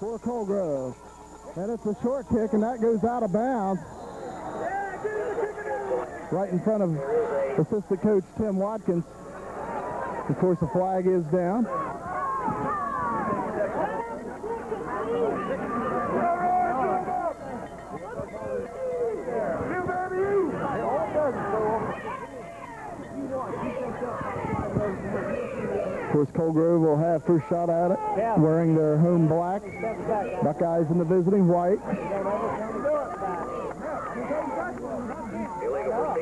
for Coal Grove. And it's a short kick, and that goes out of bounds. Right in front of assistant coach Tim Watkins. Of course, the flag is down. Of course, Coal Grove will have first shot at it, wearing their home black. Buckeyes in the visiting white.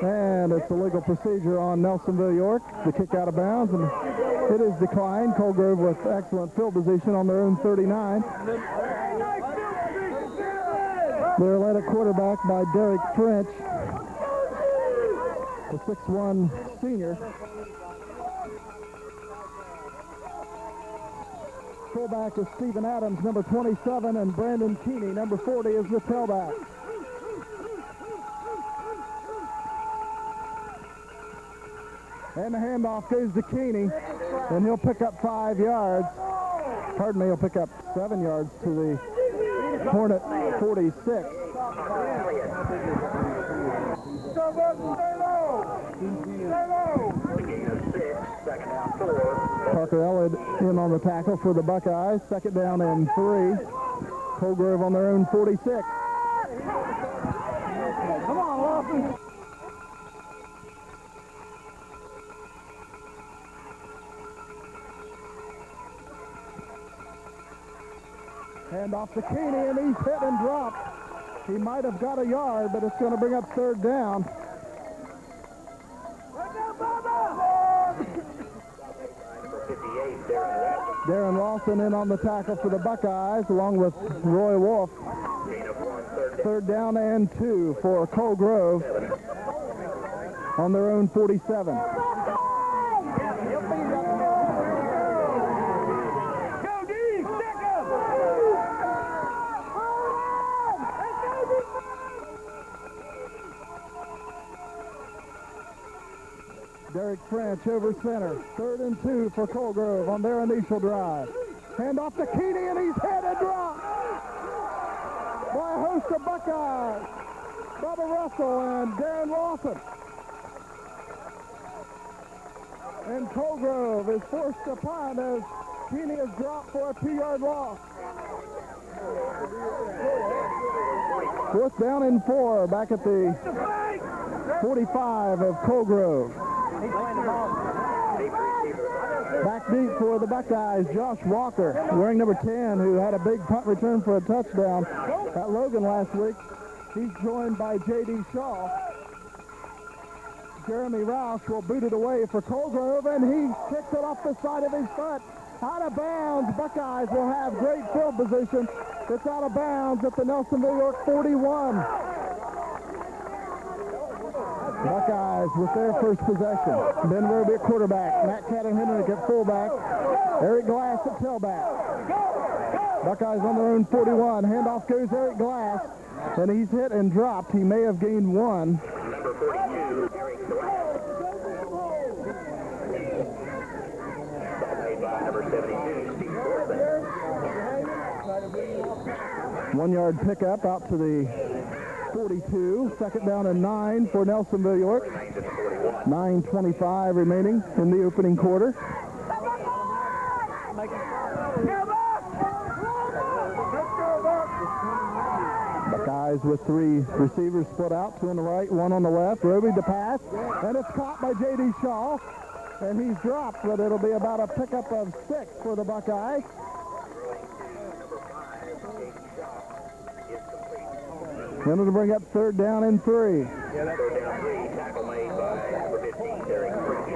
And it's a legal procedure on Nelsonville York. The kick out of bounds, and it is declined. Coal Grove with excellent field position on their own 39. They're led at quarterback by Derek French, the 6'1 senior. Fullback is Stephen Adams, number 27, and Brandon Keeney, number 40, is the tailback. And the handoff goes to Keeney, and he'll pick up five yards. Pardon me, he'll pick up seven yards to the Hornet 46. Parker Elliott in on the tackle for the Buckeyes. Second down and three. Coal Grove on their own 46. Come on, Lawson. Hand off to Keeney, and he's hit and dropped. He might have got a yard, but it's going to bring up third down. Darren Lawson in on the tackle for the Buckeyes, along with Roy Wolf. Third down and two for Coal Grove on their own 47. Derek French over center. Third and two for Coal Grove on their initial drive. Hand off to Keeney, and he's and dropped by a host of Buckeyes. Bubba Russell and Darren Lawson. And Coal Grove is forced to punt as Keeney is dropped for a two-yard loss. Fourth down and four back at the 45 of Coal Grove. Back deep for the Buckeyes, Josh Walker, wearing number 10, who had a big punt return for a touchdown at Logan last week. He's joined by J.D. Shaw. Jeremy Roush will boot it away for Coal Grove, and he kicks it off the side of his foot. Out of bounds, Buckeyes will have great field position. It's out of bounds at the Nelsonville York 41. Buckeyes with their first possession. Ben Roby at quarterback. Matt Cadenhendrick at fullback. Eric Glass at tailback. Buckeyes on their own 41. Handoff goes Eric Glass. And he's hit and dropped. He may have gained one. Number 42, Eric Glass. Made by number 72, Steve Corbin. One yard pickup out to the 42. Second down and nine for Nelsonville York. 9.25 remaining in the opening quarter. Buckeyes with three receivers split out, two on the right, one on the left. Roby to pass, and it's caught by J.D. Shaw, and he's dropped, but it'll be about a pickup of six for the Buckeyes. Then it'll bring up third down and three. Third down three, tackle made by number 15, Derek French.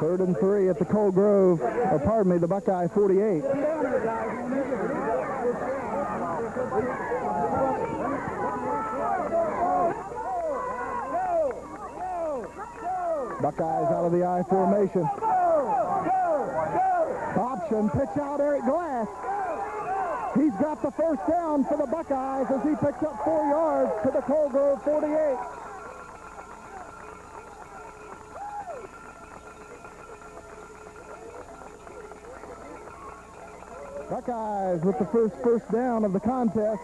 Third and three at the Coal Grove, or pardon me, the Buckeye 48. Buckeyes out of the I formation. Option, pitch out Eric Glass. He's got the first down for the Buckeyes as he picks up four yards to the Coal Grove 48. Buckeyes with the first first down of the contest.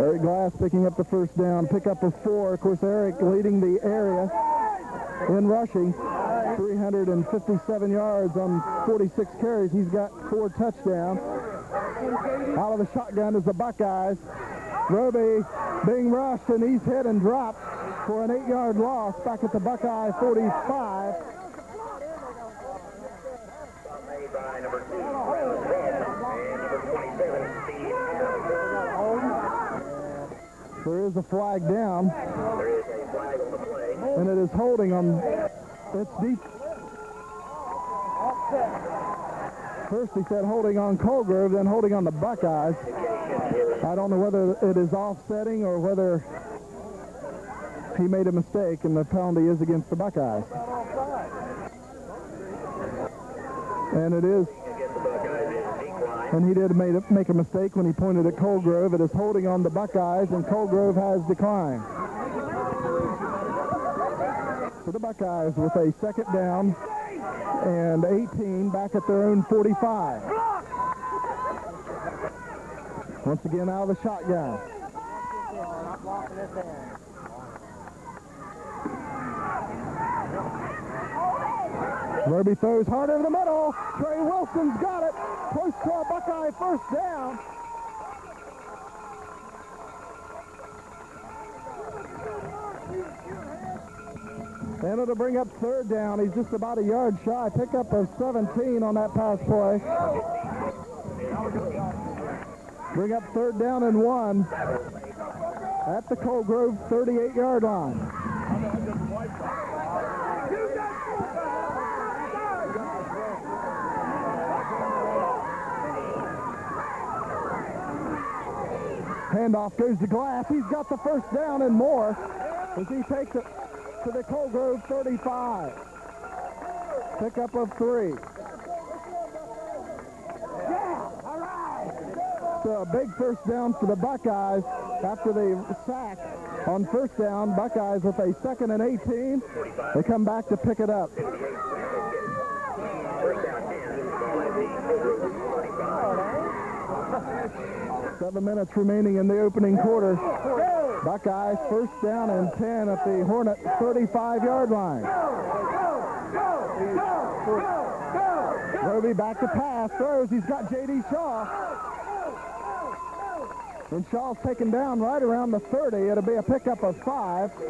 Eric Glass picking up the first down. Pickup of four. Of course, Eric leading the area in rushing. 357 yards on 46 carries. He's got four touchdowns. Out of the shotgun is the Buckeyes. Roby being rushed, and he's hit and dropped for an eight-yard loss back at the Buckeye 45. Made by number two, Travis Vann, and number 27, Steve Allen. There is a flag down, and it is holding on its deep. First he said holding on Coal Grove, then holding on the Buckeyes. I don't know whether it is offsetting or whether he made a mistake, and the penalty is against the Buckeyes. And it is. And he did make a mistake when he pointed at Coal Grove. It is holding on the Buckeyes, and Coal Grove has declined. So the Buckeyes with a second down and 18 back at their own 45. Once again out of the shotgun. Roby throws hard over the middle. Trey Wilson's got it. Close to a Buckeye first down. And it'll bring up third down. He's just about a yard shy. Pick up of 17 on that pass play. Bring up third down and one at the Coal Grove 38-yard line. Handoff goes to Glass. He's got the first down and more as he takes it to the Coal Grove 35. Pickup of three. So a big first down for the Buckeyes after the sack on first down. Buckeyes with a second and 18. They come back to pick it up. First down 10. Ball at the Coal Grove 45. Seven minutes remaining in the opening quarter. Buckeyes first down and 10 at the Hornet 35-yard line. Roby back to pass, throws. He's got J.D. Shaw. And Shaw's taken down right around the 30. It'll be a pickup of five. Stop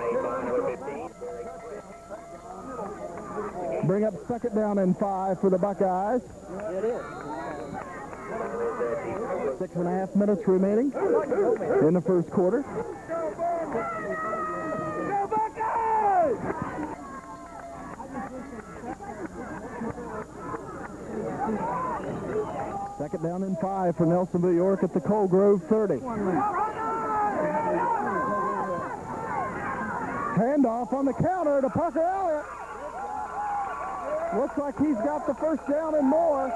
made by number 15. Bring up second down and five for the Buckeyes. Six and a half minutes remaining in the first quarter. Second down and five for Nelsonville York at the Coal Grove 30. Handoff on the counter to Parker Elliott. Looks like he's got the first down and more.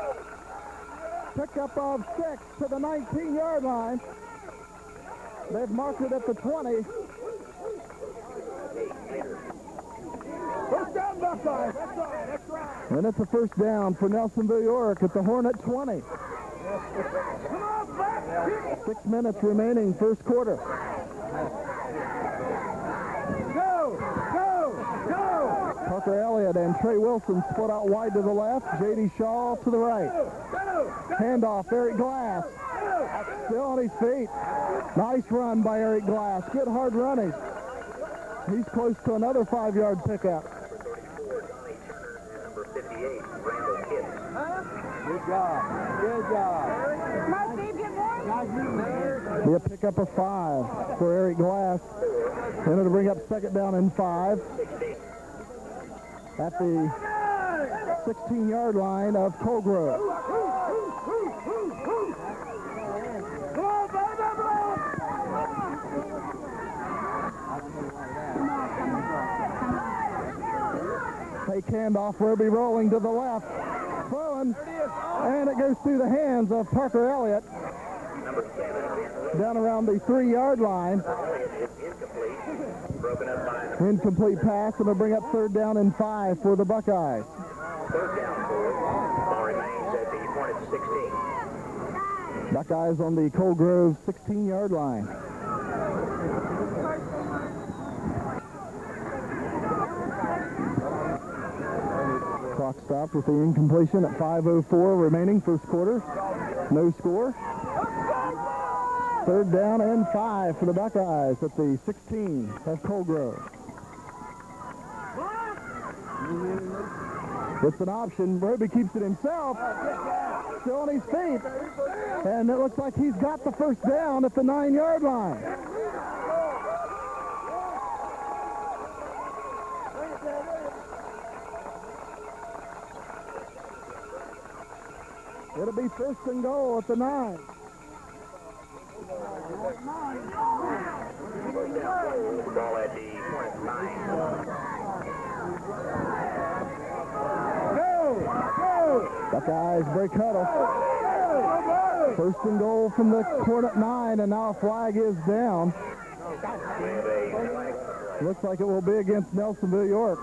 Pickup of six to the 19-yard line. They've marked it at the 20. First down, Buckeye. That's right, that's right. And it's a first down for Nelsonville York at the Hornet 20. Six minutes remaining, first quarter. Go, go, Parker Elliott and Trey Wilson split out wide to the left. J.D. Shaw to the right. Handoff, Eric Glass. Still on his feet. Nice run by Eric Glass. Good hard running. He's close to another five-yard pickup. Number 58, Randall Kidd. Good job. Good job. Be a pickup of five for Eric Glass. And it'll bring up second down and five at the 16-yard line of Coal Grove. Fake handoff, Roby rolling to the left. Throwing, and it goes through the hands of Parker Elliott. down around the three-yard line. Incomplete. Broken up by Incomplete pass, and it'll bring up third down and five for the Buckeyes. third down for Ball remains at the Hornets 16. Buckeyes on the Coal Grove 16-yard line. Clock stopped with the incompletion at 5.04 remaining first quarter. No score. Third down and five for the Buckeyes at the 16 of Coal Grove. It's an option. Roby keeps it himself. Still on his feet. And it looks like he's got the first down at the nine-yard line. It'll be first and goal at the nine. 9. Buckeyes break huddle. First and goal from the Hornet nine, and now a flag is down. Looks like it will be against Nelsonville York.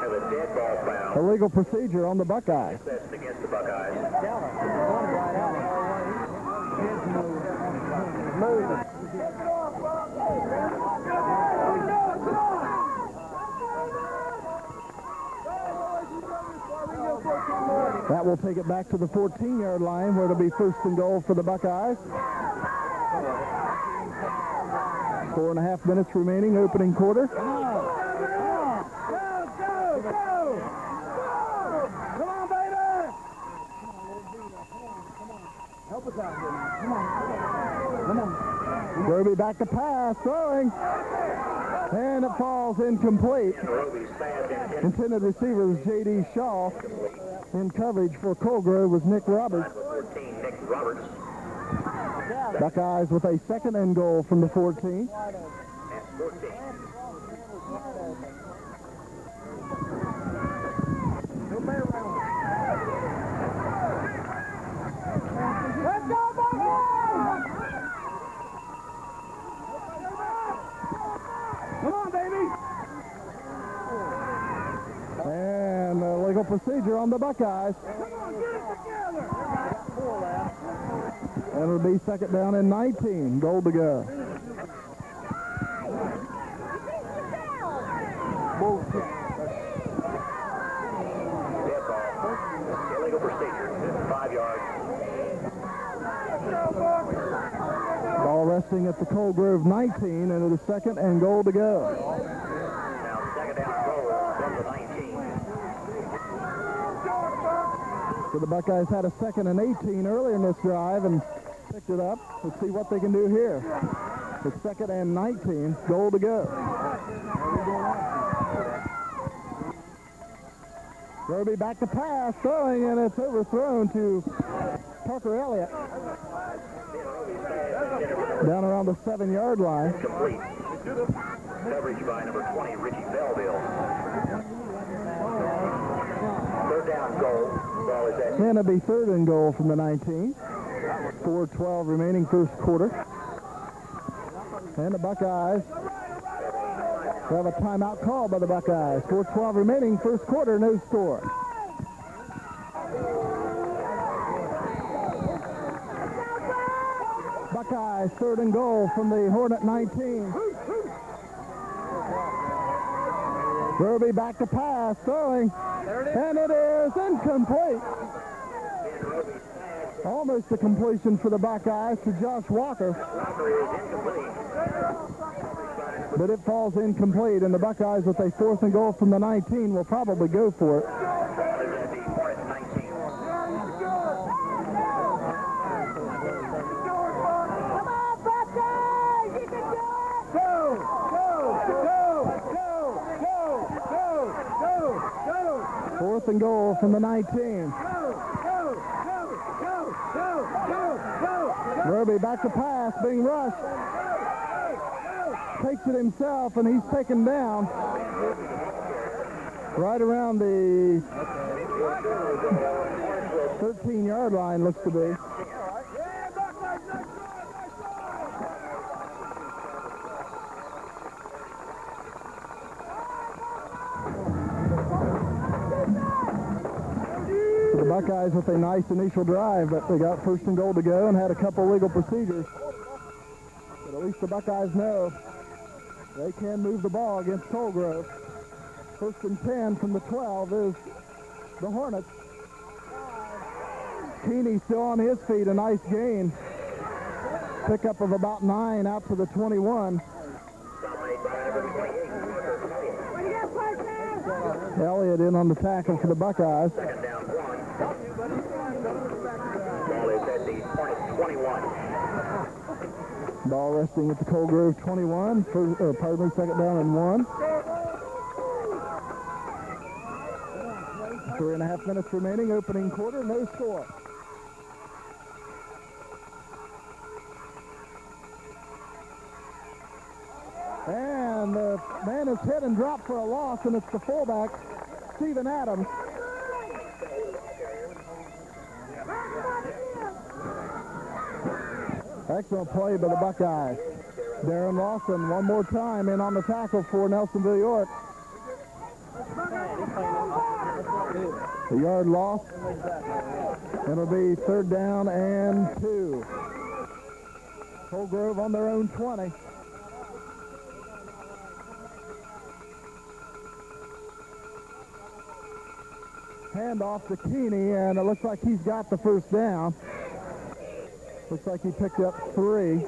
Have a dead ball foul. Illegal procedure on the Buckeyes. That's against the Buckeyes. That will take it back to the 14-yard line where it'll be first and goal for the Buckeyes. Four and a half minutes remaining, opening quarter. Roby back to pass, throwing, and it falls incomplete. Intended receiver was J.D. Shaw. In coverage for Coal Grove was Nick Roberts. 14, Nick Roberts. Buckeyes with a second and goal from the 14. That's 14. And uh, legal procedure on the Buckeyes. And it'll be second down and 19. Goal to go. Illegal procedure. Five yards. Ball resting at the Coal Grove 19, and it is second and goal to go. Now second down goal from the 19. So the Buckeyes had a second and 18 earlier in this drive and picked it up. Let's see what they can do here. It's second and 19, goal to go. Roby back to pass, throwing, and it's overthrown to Parker Elliott. Down around the seven-yard line. Complete. Coverage by number 20, Richie Belleville. Third down goal. And it'll be third and goal from the 19. 4-12 remaining first quarter. And the Buckeyes have a timeout call by the Buckeyes. 4-12 remaining first quarter, no score. Buckeyes third and goal from the Hornet 19. Roby back to pass, throwing, and it is incomplete. Almost a completion for the Buckeyes to Josh Walker, but it falls incomplete, and the Buckeyes with a fourth and goal from the 19 will probably go for it. Ball is at the Hornets 19. Fourth and goal from the 19. Roby back to pass, being rushed. Takes it himself, and he's taken down right around the 13-yard line looks to be. Buckeyes with a nice initial drive, but they got first and goal to go and had a couple legal procedures. But at least the Buckeyes know they can move the ball against Coal Grove. First and 10 from the 12 is the Hornets. Keeney still on his feet, a nice gain. Pickup of about nine out to the 21. Elliott in on the tackle for the Buckeyes. Ball is at the Hornet 21. Ball resting at the Coal Grove 21. First, uh, pardon me, second down and one. Three and a half minutes remaining, opening quarter, no score. And the man is hit and dropped for a loss, and it's the fullback, Stephen Adams. Excellent play by the Buckeyes. Darren Lawson one more time in on the tackle for Nelsonville York. A yard loss. It'll be third down and two. Coal Grove on their own 20. Hand off to Keeney, and it looks like he's got the first down. Looks like he picked up three.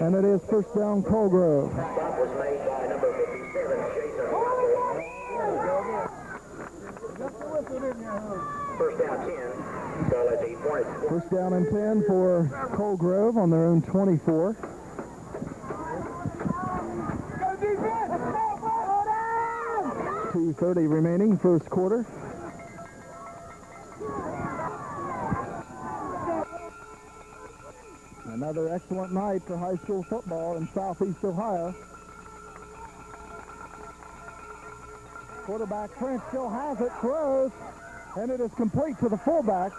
And it is first down Coal Grove. Stop was made by number 57, Jason First down 10. Ball at the Hornet First down and 10 for Coal Grove on their own 24. Two thirty remaining, first quarter. Another excellent night for high school football in Southeast Ohio. Quarterback French still has it, throws, and it is complete to the fullback.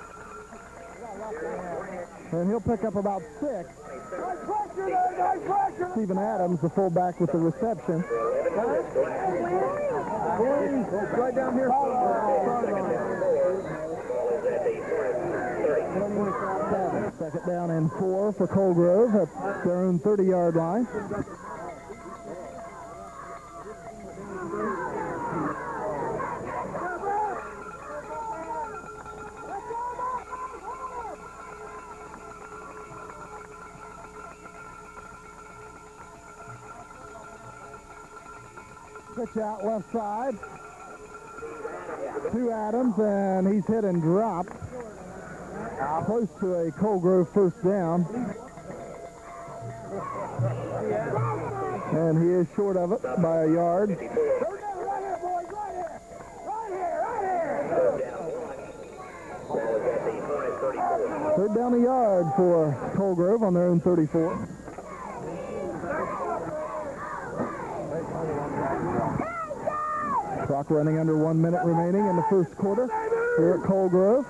And he'll pick up about six. Stephen Adams, the fullback with the reception. Right down here. Second down and four for Coal Grove at their own 30-yard line. Pitch out left side. To Adams, and he's hit and dropped. Close to a Coal Grove first down. And he is short of it by a yard. Third down a yard for Coal Grove on their own 34. Clock running under one minute remaining in the first quarter here at Coal Grove.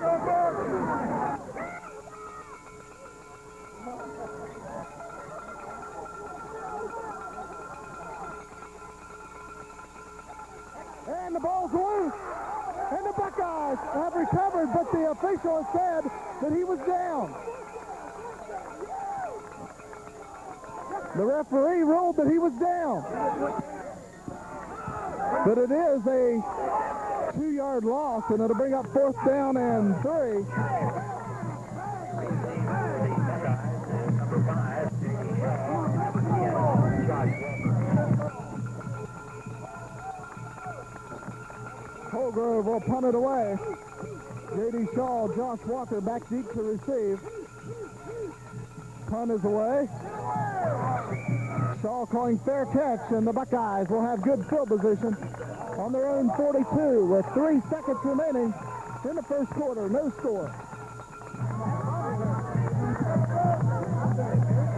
And it'll bring up fourth down and three. Coal Grove will punt it away. J.D. Shaw, Josh Walker back deep to receive. Punt is away. Shaw calling fair catch, and the Buckeyes will have good field position on their own 42 with three seconds remaining in the first quarter. No score.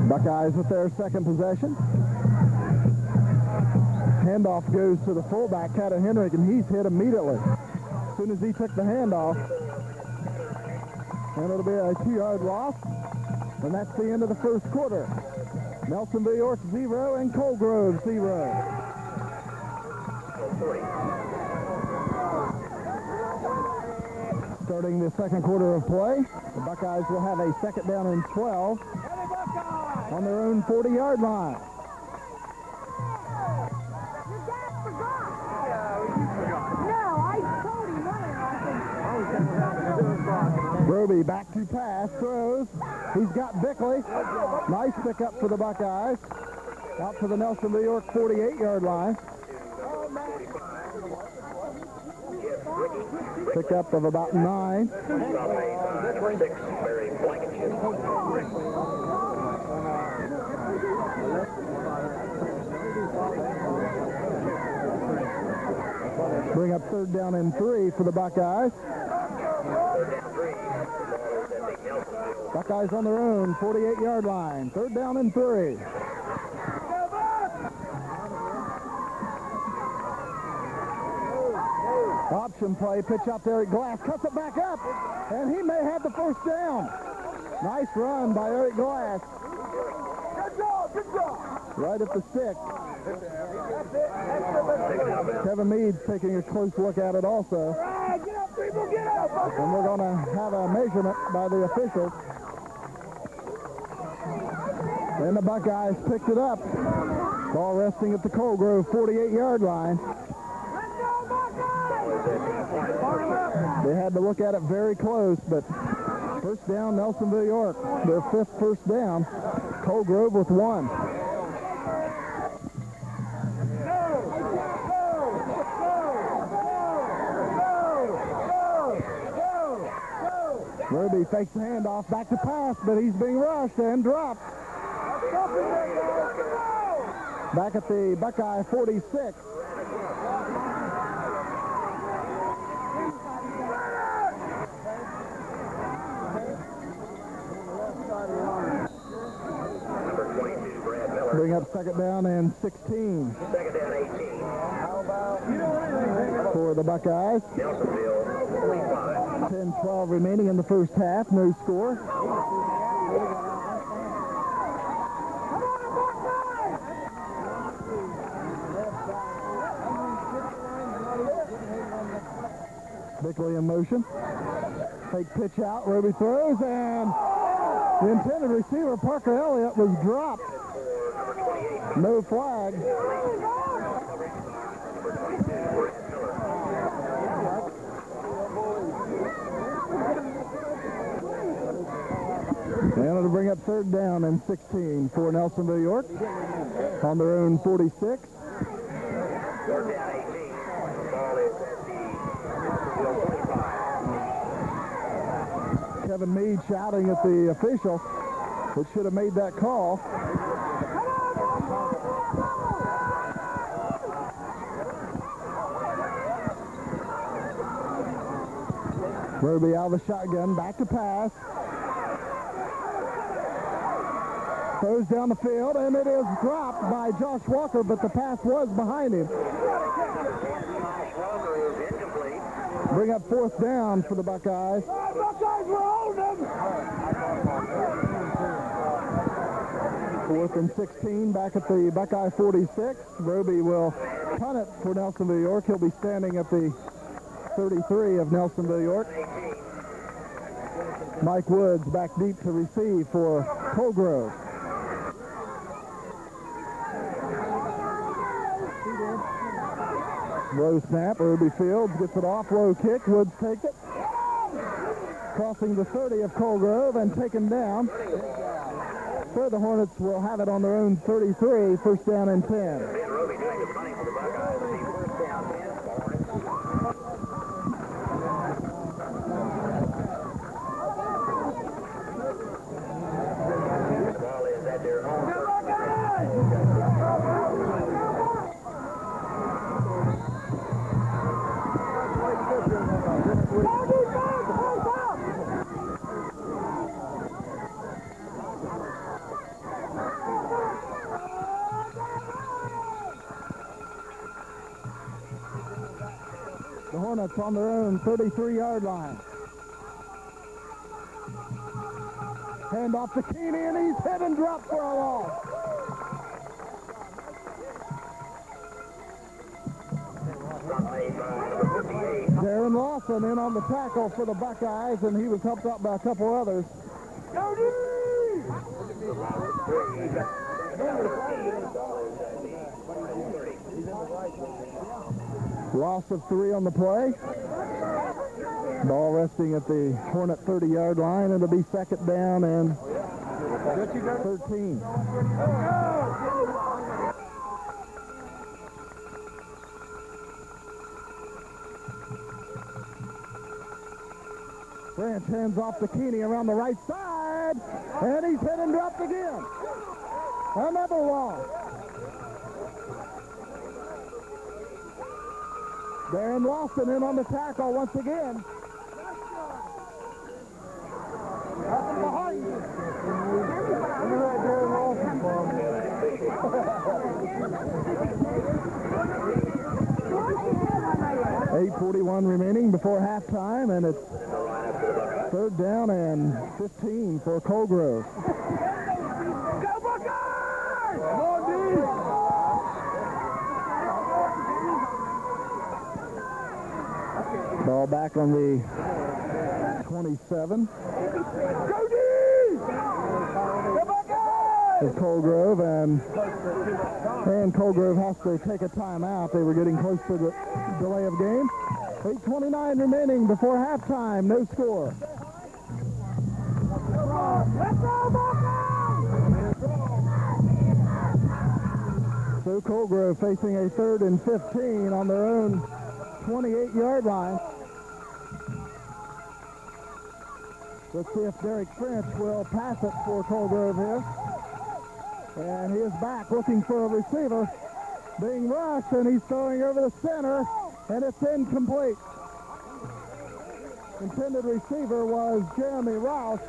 Buckeyes with their second possession. Handoff goes to the fullback, Catta Henrik, and he's hit immediately. As soon as he took the handoff, And it'll be a two-yard loss. And that's the end of the first quarter. Nelsonville York zero and Coal Grove zero. Starting the second quarter of play, the Buckeyes will have a second down and 12 on their own 40-yard line. Roby back to pass, throws. He's got Bickley. Nice pickup for the Buckeyes. Out to the Nelsonville York 48-yard line. Pickup of about nine. Bring up third down and three for the Buckeyes. Buckeyes on their own, 48-yard line. Third down and three. Option play, pitch out there at Glass, cuts it back up, and he may have the first down. Nice run by Eric Glass. Good job, good job. Right at the stick. Kevin Mead's taking a close look at it also. All right, get up, people, get up. And we're going to have a measurement by the officials. And the Buckeyes picked it up. Ball resting at the Coal Grove 48-yard line. They had to look at it very close, but first down, Nelsonville York. Their fifth first down. Coal Grove with one. Ruby fakes the handoff, back to pass, but he's being rushed and dropped. Back at the Buckeye 46. Bring up second down and 16 Second down, 18. for the Buckeyes. Nelsonville, 10-12 remaining in the first half, no score. Bickley in motion. Fake pitch out, Ruby throws, and the intended receiver, Parker Elliott, was dropped. No flag. And it'll bring up third down and 16 for Nelsonville York on their own 46. Third down, 18. Ball is at the Nelsonville 25. Kevin Mead shouting at the official, that should have made that call. Roby out of the shotgun, back to pass. Throws down the field, and it is dropped by Josh Walker, but the pass was behind him. Bring up fourth down for the Buckeyes. Buckeyes, we're holding. Fourth and 16 back at the Buckeye 46. Roby will punt it for Nelsonville York. He'll be standing at the 33 of Nelsonville York. Mike Woods back deep to receive for Coal Grove. Low snap, Ruby Fields gets it off, low kick, Woods takes it. Crossing the 30 of Coal Grove and taken down. So the Hornets will have it on their own 33, first down and 10. The Hornets on their own 33-yard line. Hand off to Keeney, and he's hit and dropped for a loss. Lawson in on the tackle for the Buckeyes, and he was helped out by a couple others. Loss of three on the play. Ball resting at the Hornet 30-yard line. It'll be second down and 13. Hands off to Keeney around the right side, and he's hit and dropped again. Another loss. Darren Lawson in on the tackle once again. Eight forty-one remaining before halftime, and it's third down and 15 for Coal Grove. Go Buckeyes! Ball back on the 27 Go! Go of Coal Grove, and and Coal Grove has to take a timeout. They were getting close to the delay of game. 8:29 remaining before halftime. No score. So Coal Grove facing a third and 15 on their own 28-yard line. Let's see if Derek French will pass it for Coal Grove here. And he is back looking for a receiver. Being rushed, and he's throwing over the center, and it's incomplete. Intended receiver was Jeremy Rouse.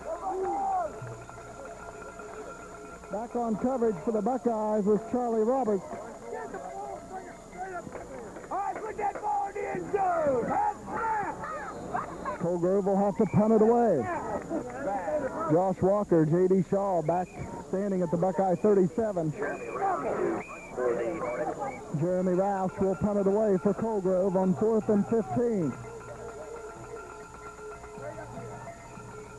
Back on coverage for the Buckeyes was Charlie Roberts. All right, put that ball in the end zone! Coal Grove will have to punt it away. Josh Walker, J.D. Shaw back standing at the Buckeye 37. Jeremy Rouse will punt it away for Coal Grove on fourth and 15.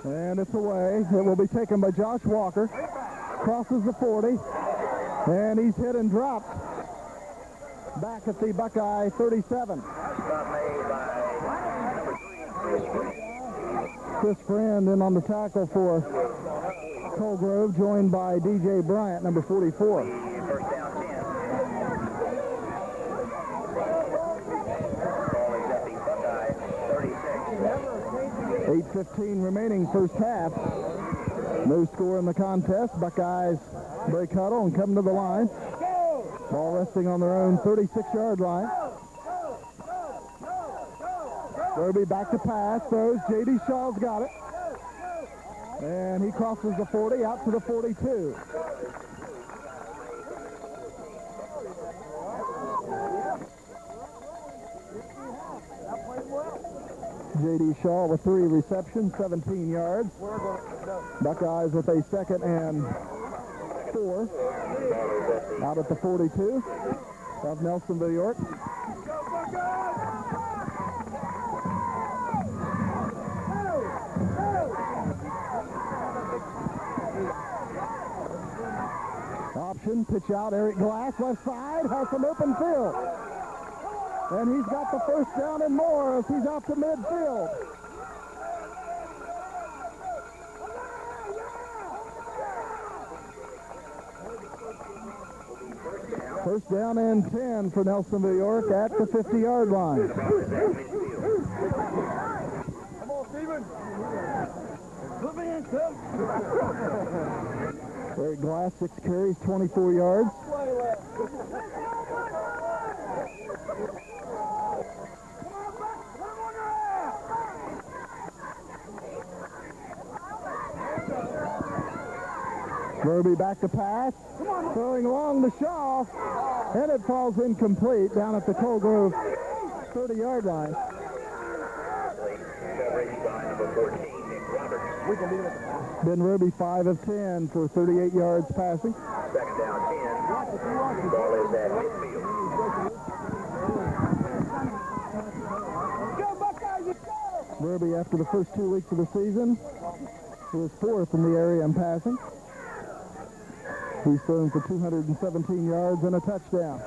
And it's away. It will be taken by Josh Walker. Crosses the 40. And he's hit and dropped. Back at the Buckeye 37. Stop made by number 3, Chris. Friend in on the tackle for Coal Grove, joined by DJ Bryant, number 44. First down 10. Ball accepting Buckeye 36. 8.15 remaining first half. No score in the contest. Buckeyes break huddle and come to the line. Ball resting on their own 36-yard line. Derby back to pass. Throws. J.D. Shaw's got it. And he crosses the 40 out to the 42. J.D. Shaw with three receptions, 17 yards. Buckeyes with a second and four out at the 42 of Nelsonville, York. Option, pitch out, Eric Glass, left side, has some open field. And he's got the first down and more as he's out to midfield. First down and 10 for Nelsonville York at the 50-yard line. Come on, Steven! Put me in, Tim! Eric Glass, six carries, 24 yards. Verby back to pass. Throwing along the Shaw. And it falls incomplete down at the Coal Grove 30-yard line. Coverage by number 14, Nick Roberts. Ben Ruby, 5 of 10 for 38 yards passing. Second down, 10. Ball is at midfield. Ruby, after the first two weeks of the season, was fourth in the area in passing. He's thrown for 217 yards and a touchdown.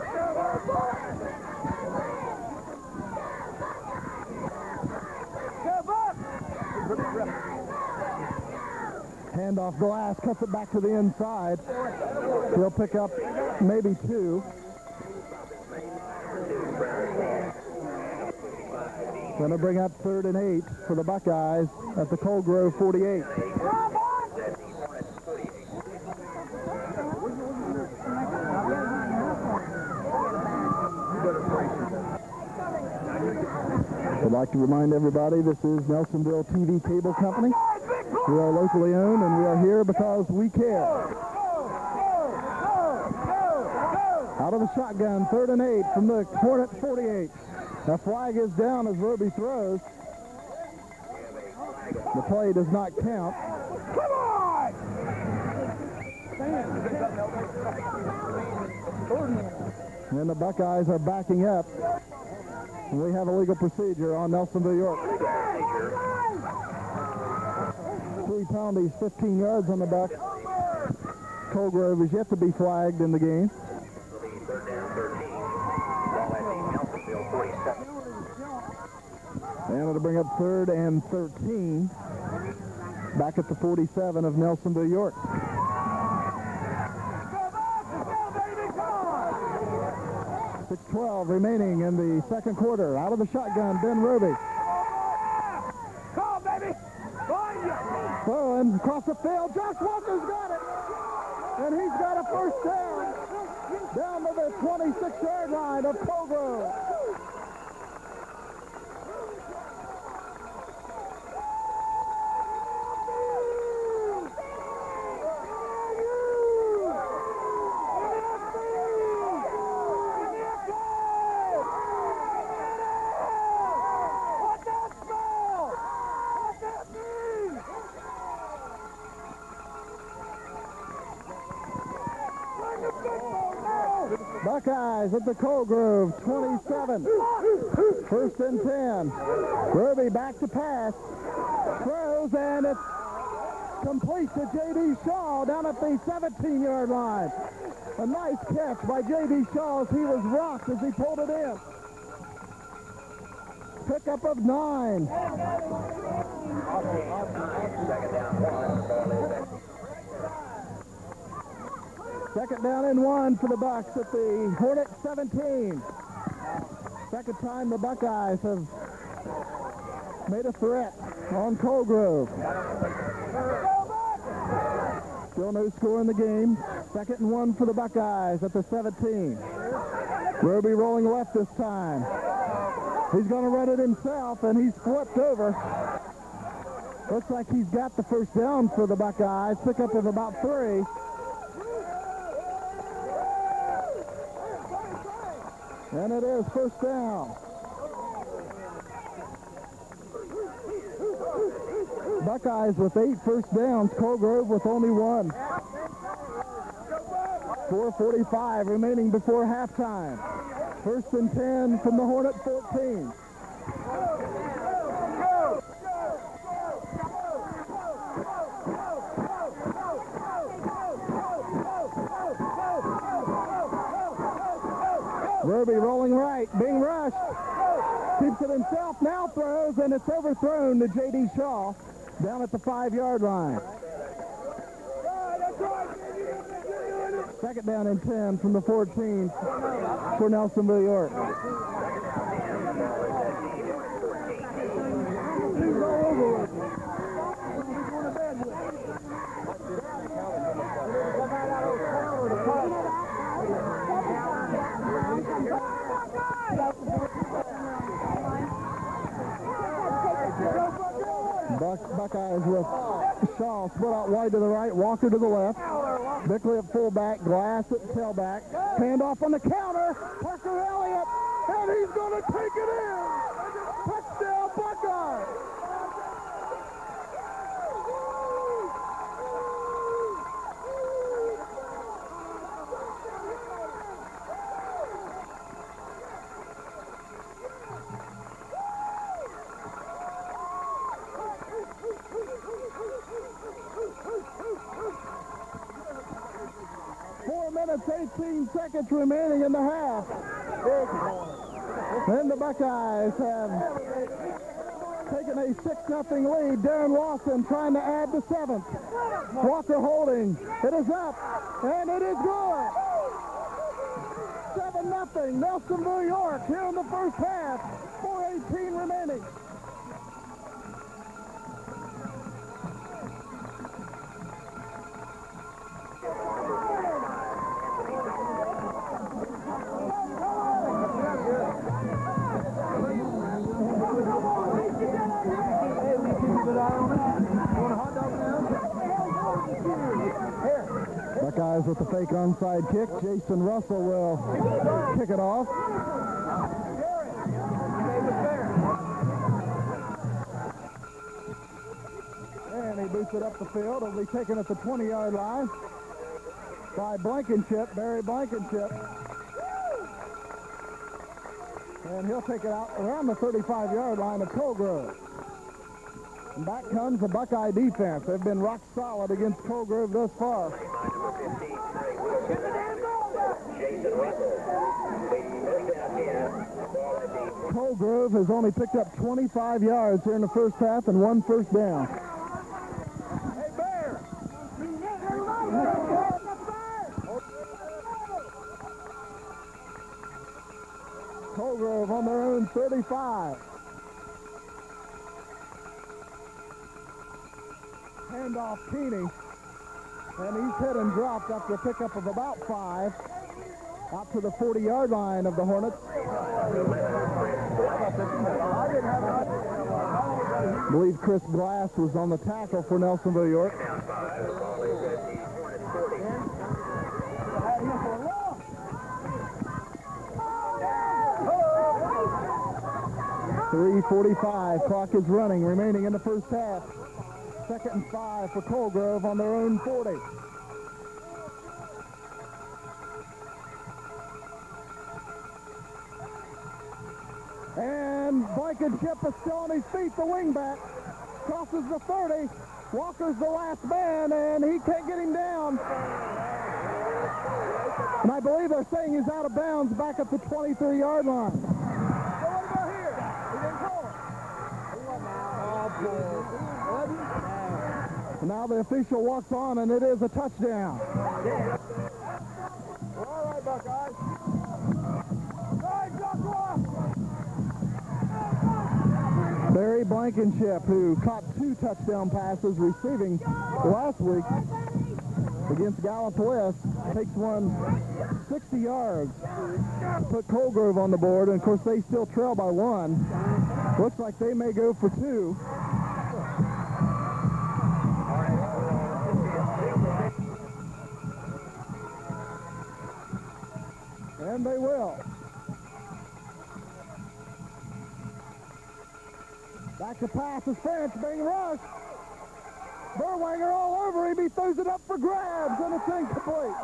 Handoff glass, cuts it back to the inside. He'll pick up maybe two. Going to bring up third and eight for the Buckeyes at the Coal Grove 48. I'd like to remind everybody this is Nelsonville TV Cable Company. We are locally owned and we are here because we care. Out of the shotgun, third and eight from the Hornet 48. The flag is down as Ruby throws. The play does not count. Come on! And the Buckeyes are backing up. And we have a legal procedure on Nelsonville, York. Three penalties, 15 yards on the buck. Coal Grove is yet to be flagged in the game. Third down, 13. Ball at the Nelsonville 47. And it'll bring up third and 13. Back at the 47 of Nelsonville, York. 6-12 remaining in the second quarter. Out of the shotgun, Ben Ruby. Come on, baby! Oh, Throwing across the field. Josh Walker's got it. And he's got a first down. Down to the 26-yard line of Coal Grove. What's that smell? What's that mean? Bring the football now! Buckeyes at the Coal Grove 27. First and 10. Ruby back to pass. Throws and it's complete to J.D. Shaw down at the 17-yard line. A nice catch by J.D. Shaw as he was rocked as he pulled it in. Pickup of nine. Second down, and one for the Bucks at the Hornet 17. Second time the Buckeyes have made a threat on Coal Grove. Still no score in the game. Second and one for the Buckeyes at the 17. Ruby rolling left this time. He's going to run it himself, and he's flipped over. Looks like he's got the first down for the Buckeyes. Pickup of about three. And it is first down. Buckeyes with eight first downs. Coal Grove with only one. 4.45 remaining before halftime. First and 10 from the Hornet 14. Ruby rolling right, being rushed. Keeps it himself, now throws, and it's overthrown to J.D. Shaw down at the five-yard line. Second down and 10 from the 14 for Nelsonville, York. Buckeyes with Shaw split out wide to the right, Walker to the left. Bickley at fullback, Glass at tailback. Handoff on the counter, Parker Elliott, and he's going to take it in. Touchdown, Buckeyes. Minutes, 18 seconds remaining in the half. Then the Buckeyes have taken a 6-0 lead. Darren Lawson trying to add the seventh. Walker holding. It is up, and it is good. 7-0, Nelsonville York here in the first half. With the fake onside kick. Jason Russell will kick it off. And he boots it up the field. It'll be taken at the 20-yard line by Blankenship, Barry Blankenship. And he'll take it out around the 35-yard line of Coal Grove. And back comes the Buckeye defense. They've been rock solid against Coal Grove thus far. Jason Russell leading first half in. Ball at the Coal Grove has only picked up 25 yards here in the first half and one first down. Hey, Bear! Coal Grove on their own 35. Handoff Keeney. And he's hit and dropped after a pickup of about five. Out to the 40-yard line of the Hornets. I believe Chris Glass was on the tackle for Nelsonville York. Three forty-five. Clock is running, remaining in the first half. Second and five for Coal Grove on their own 40. And Blankenship is still on his feet, the wingback. Crosses the 30. Walker's the last man, and he can't get him down. And I believe they're saying he's out of bounds back at the 23-yard line. So what about here? He didn't call it. And now the official walks on, and it is a touchdown. All right, Buckeyes. Barry Blankenship, who caught two touchdown passes receiving last week against Gallup West, takes one 60 yards. Put Coal Grove on the board, and of course they still trail by one. Looks like they may go for two. And they will. Back to pass is French being rushed. Burwanger all over him. He throws it up for grabs, and it's incomplete.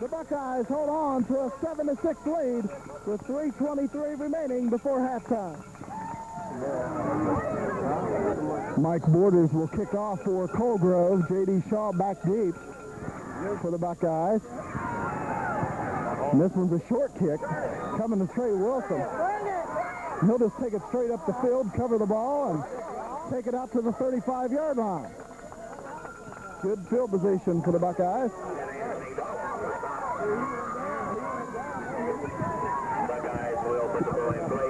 The Buckeyes hold on to a 7 to 6 lead with 3.23 remaining before halftime. Mike Borders will kick off for Coal Grove. J.D. Shaw back deep for the Buckeyes. And this one's a short kick coming to Trey Wilson. He'll just take it straight up the field, cover the ball, and take it out to the 35-yard line. Good field position for the Buckeyes.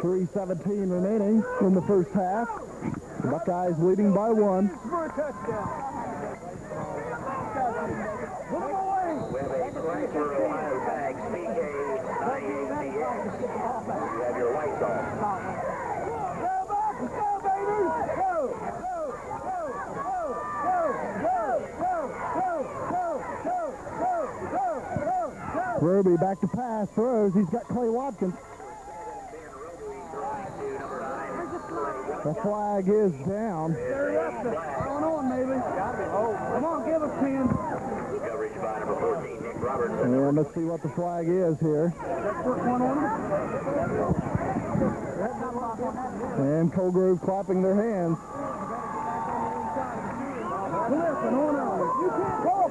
Play. 3.17 remaining in the first half. The Buckeyes leading by one. We have a Roby back to pass, throws. He's got Clay Watkins. The flag is down. Hurry up! Going on, maybe. Come on, give us 10. Coverage by number 14, Nick Robertson. And let's see what the flag is here. And Coal Grove clapping their hands.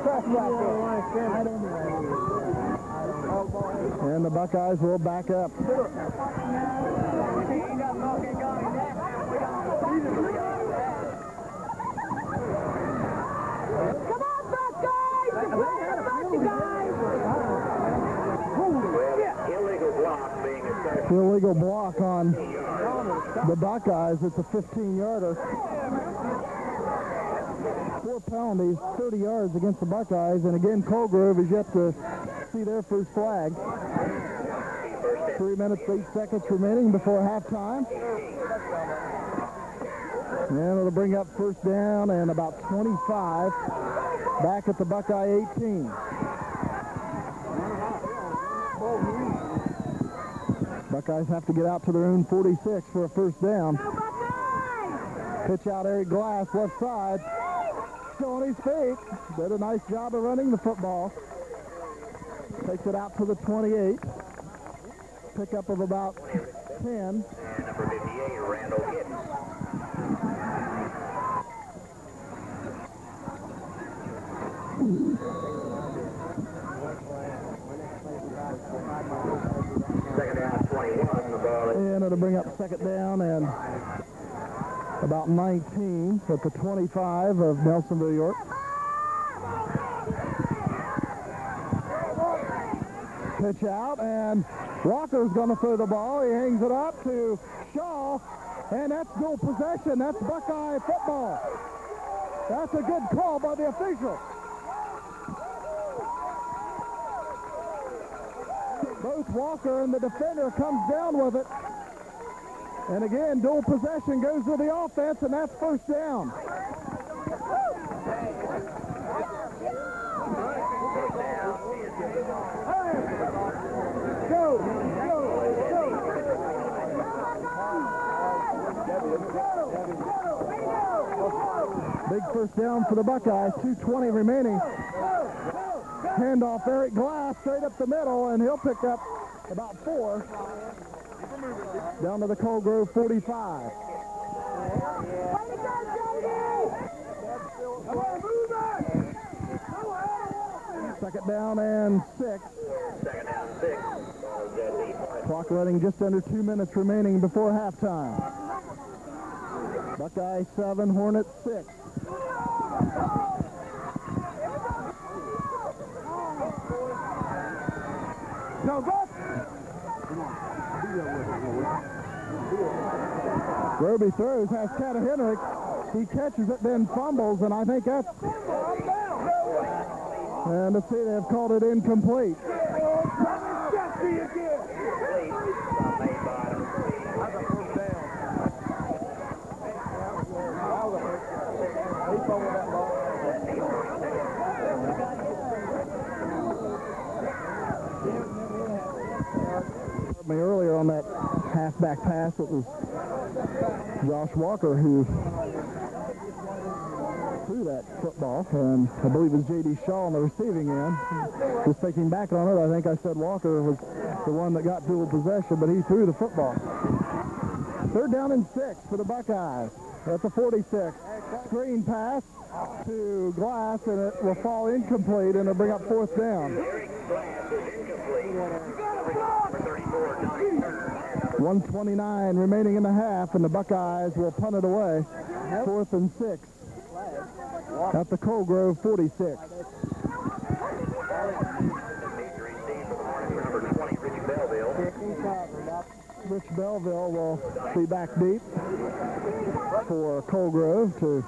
crossing on. You can't right there. I don't know. And the Buckeyes will back up. Come on, Buckeyes! Come on, Buckeyes! Well, illegal block. Illegal block on the Buckeyes. It's a 15-yarder. Four penalties, 30 yards against the Buckeyes. And again, Coal Grove is yet to see their first flag. Three minutes, eight seconds remaining before halftime. And it'll bring up first down and about 25 back at the Buckeye 18. Buckeyes have to get out to their own 46 for a first down. Pitch out Eric Glass, left side. Still on his feet. Did a nice job of running the football. Takes it out to the 28. Pickup of about 10. And number 58, Randall Gibbs. Second down, 21. The And it'll bring up second down and about 19 at the 25 of Nelsonville, York. Pitch out, and Walker's going to throw the ball. He hangs it up to Shaw, and that's dual possession. That's Buckeye football. That's a good call by the official. Both Walker and the defender comes down with it. And again, dual possession goes to the offense, and that's first down. Big first down for the Buckeyes. 2.20 remaining. Handoff Eric Glass straight up the middle, and he'll pick up about four. Down to the Coal Grove 45. Second down and six. second down, 6. Ball is at the Hornets. Clock running just under two minutes remaining before halftime. Buckeye seven, Hornets six. No, go. Roby throws, has Cat Henrik. He catches it, then fumbles, and I think that's. And let's see, they've called it incomplete. Jesse again. Stop made by number 30. Me earlier on that halfback pass, it was Josh Walker who that football, and I believe it was J.D. Shaw on the receiving end. Just thinking back on it, I think I said Walker was the one that got dual possession, but he threw the football. Third down and six for the Buckeyes at the 46. Screen pass to Glass, and it will fall incomplete, and it'll bring up fourth down. Eric Glass incomplete. Number 34, Donnie Turner. And number 129 remaining in the half, and the Buckeyes will punt it away. Fourth and six at the Coal Grove 46. Needs to receive for the Hornets for number 20, Rich Belleville. Rich Belleville will be back deep for Coal Grove to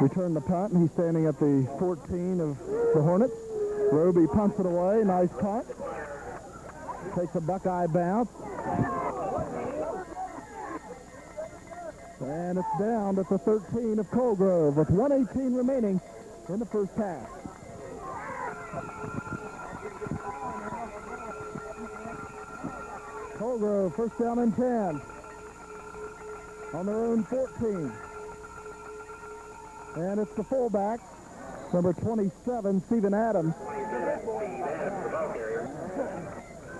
return the punt. He's standing at the 14 of the Hornets. Roby punts it away. Nice punt. Takes a Buckeye bounce. And it's down at the 13 of Coal Grove with 118 remaining in the first half. Coal Grove, first down and 10. On their own 14. And it's the fullback, number 27, Stephen Adams.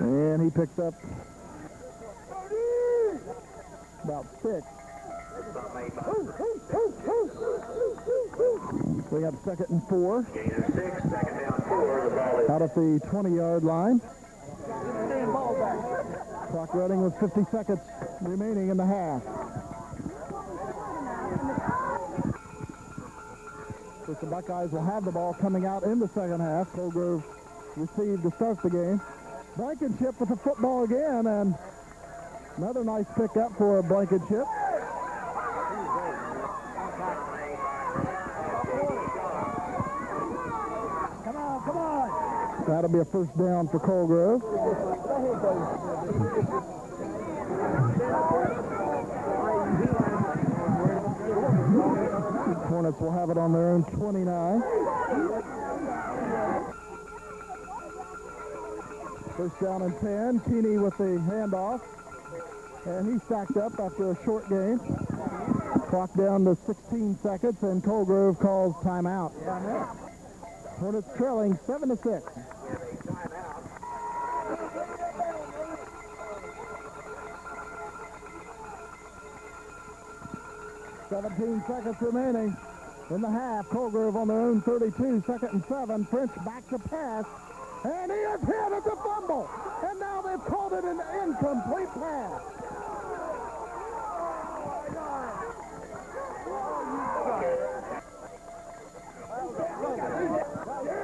And he picks up about six. We have second and four out at the 20-yard line. Clock running with 50 seconds remaining in the half. So the Buckeyes will have the ball coming out in the second half. Coal Grove received to start the game. Blankenship with the football again, and another nice pickup for Blankenship. Come on, come on. That'll be a first down for Coal Grove. Hornets will have it on their own 29. First down and 10. Keeney with the handoff. And he stacked up after a short game. Clock down to 16 seconds, and Coal Grove calls timeout. Hornets trailing 7 to 6. Seventeen seconds remaining in the half. Coal Grove on their own 32, second and seven. French back to pass, and he is hit at the fumble. And now they've called it an incomplete pass.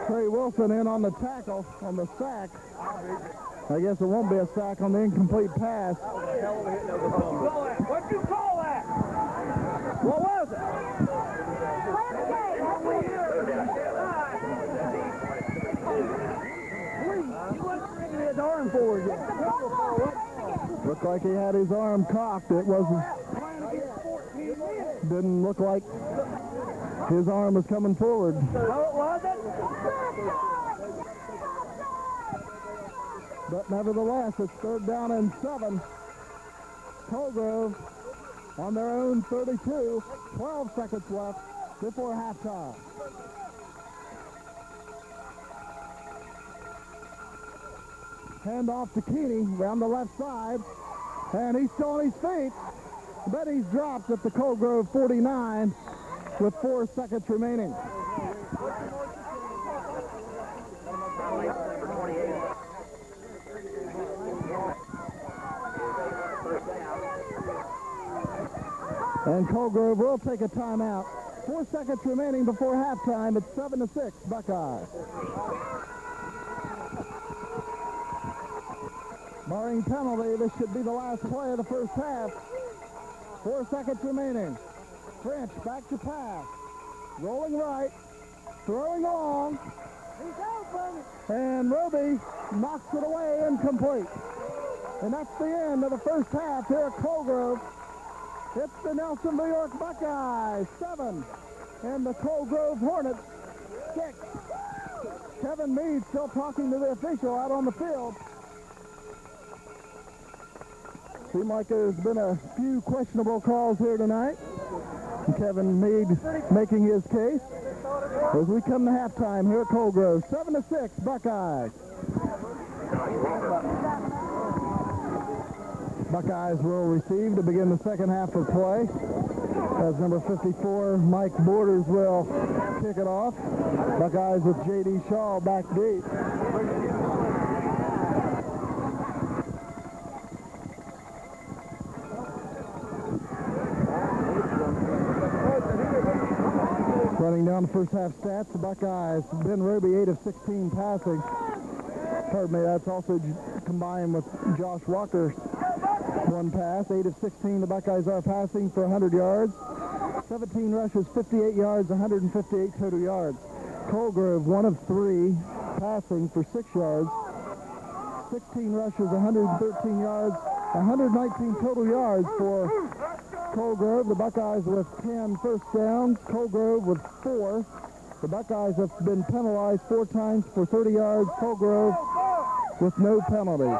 Trey Wilson in on the tackle on the sack. I guess it won't be a sack on the incomplete pass. What'd you call that? What was it? He wasn't bringing his arm forward. Looked like he had his arm cocked. It wasn't. Didn't look like his arm was coming forward. But nevertheless, it's third down and seven. Coal Grove on their own 32. 12 seconds left before halftime. Hand off to Keeney around the left side. And he's still on his feet. But he's dropped at the Coal Grove 49 with four seconds remaining. And Coal Grove will take a timeout. Four seconds remaining before halftime. It's seven to six, Buckeyes. Barring penalty, this should be the last play of the first half. Four seconds remaining. French back to pass. Rolling right. Throwing long. He's open. And Roby knocks it away incomplete. And that's the end of the first half here at Coal Grove. It's the Nelsonville York Buckeyes, seven. And the Coal Grove Hornets, six. Kevin Mead still talking to the official out on the field. Seems like there's been a few questionable calls here tonight. Kevin Mead making his case as we come to halftime here at Coal Grove. Seven to six, Buckeyes. Buckeyes will receive to begin the second half of play. As number 54, Mike Borders will kick it off. Buckeyes with J.D. Shaw back deep. Running down the first half stats, the Buckeyes, Ben Roby, 8 of 16 passing. Pardon me, that's also combined with Josh Walker, one pass, 8 of 16. The Buckeyes are passing for 100 yards. 17 rushes, 58 yards, 158 total yards. Coal Grove, 1 of 3, passing for 6 yards. 16 rushes, 113 yards, 119 total yards for Coal Grove. The Buckeyes with 10 first downs. Coal Grove with 4. The Buckeyes have been penalized four times for 30 yards. Coal Grove with no penalties.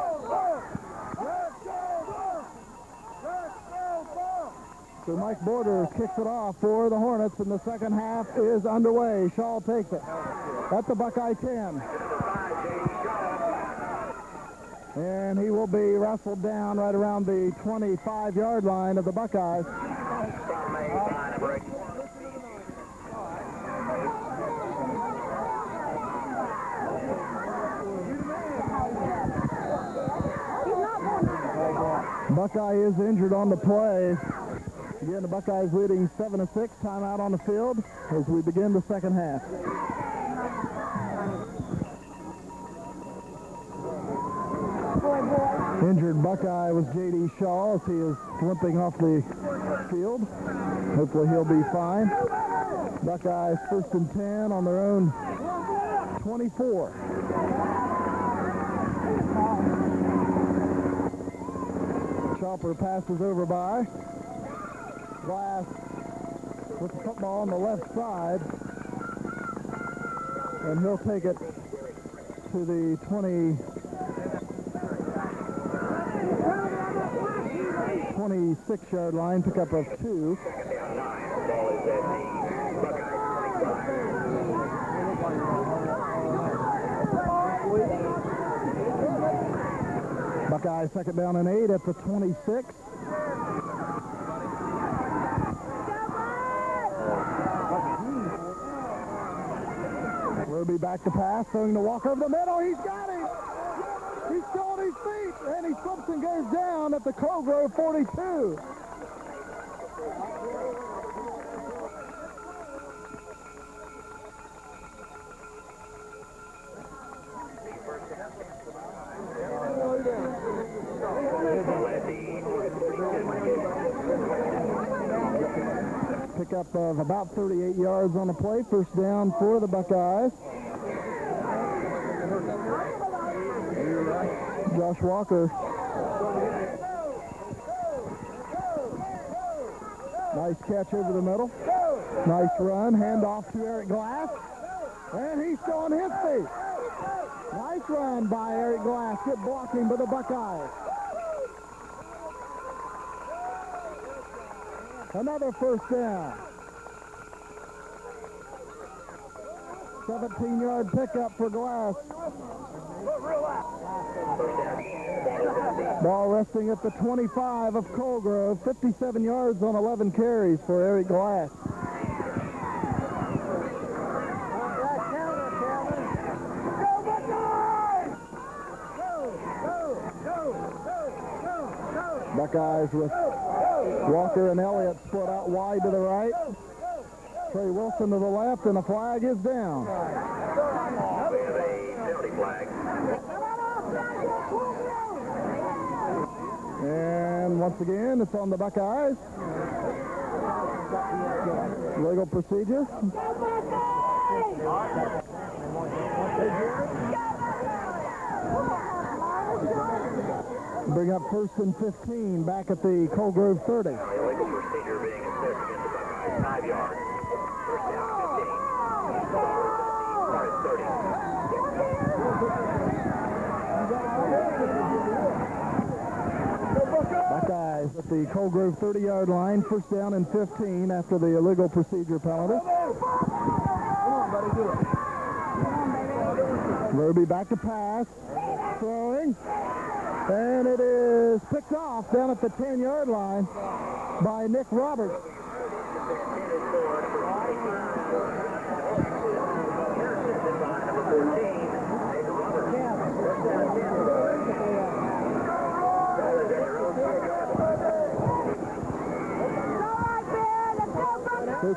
So Mike Borders kicks it off for the Hornets, and the second half is underway. Shaw takes it at the Buckeye 10. And he will be wrestled down right around the 25-yard line of the Buckeyes. Buckeye is injured on the play. Again, the Buckeyes leading 7-6, timeout on the field as we begin the second half. Injured Buckeye was J.D. Shaw as he is limping off the field. Hopefully he'll be fine. Buckeyes first and 10 on their own 24. Chopper passes over by. Glass with the football on the left side. And he'll take it to the 20, 26-yard line, pickup of two. Buckeye second down and eight at the 26. We'll be back to pass, throwing the walker over the middle. He's got it! His feet, and he slips and goes down at the Coal Grove 42. Pickup of uh, about 38 yards on the play. First down for the Buckeyes. Josh Walker. Nice catch over the middle. Nice run. Hand off to Eric Glass. And he's still on his feet. Nice run by Eric Glass. Good blocking by the Buckeyes. Another first down. 17-yard pickup for Glass. Ball resting at the 25 of Coal Grove. 57 yards on 11 carries for Eric Glass. Buckeyes with Walker and Elliott split out wide to the right. Trey Wilson to the left, and the flag is down. We have a penalty flag. And once again, it's on the Buckeyes. Legal procedure. Bring up first and 15 back at the Coal Grove 30. Illegal procedure being assessed the Buckeyes. Five yards. First down, 15. Start 30. At the Coal Grove 30-yard line. First down and 15 after the illegal procedure penalty. Roby back to pass. Throwing. And it is picked off down at the 10-yard line by Nick Roberts. Intercepted by number 14, Nick Roberts. Ball is at your own five-yard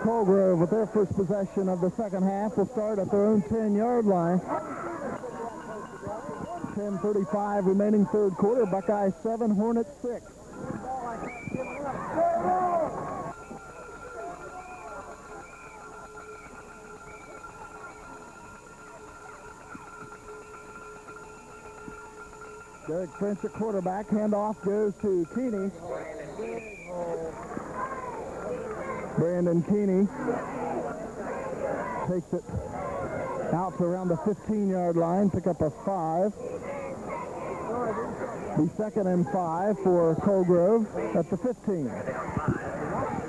Coal Grove with their first possession of the second half will start at their own 10-yard line. 10.35 remaining third quarter. Buckeyes 7, Hornets 6. Derek Prince at quarterback. Handoff goes to Keeney. Brandon Keeney takes it out to around the 15-yard line, pick up a five. Be second and five for Coal Grove at the 15.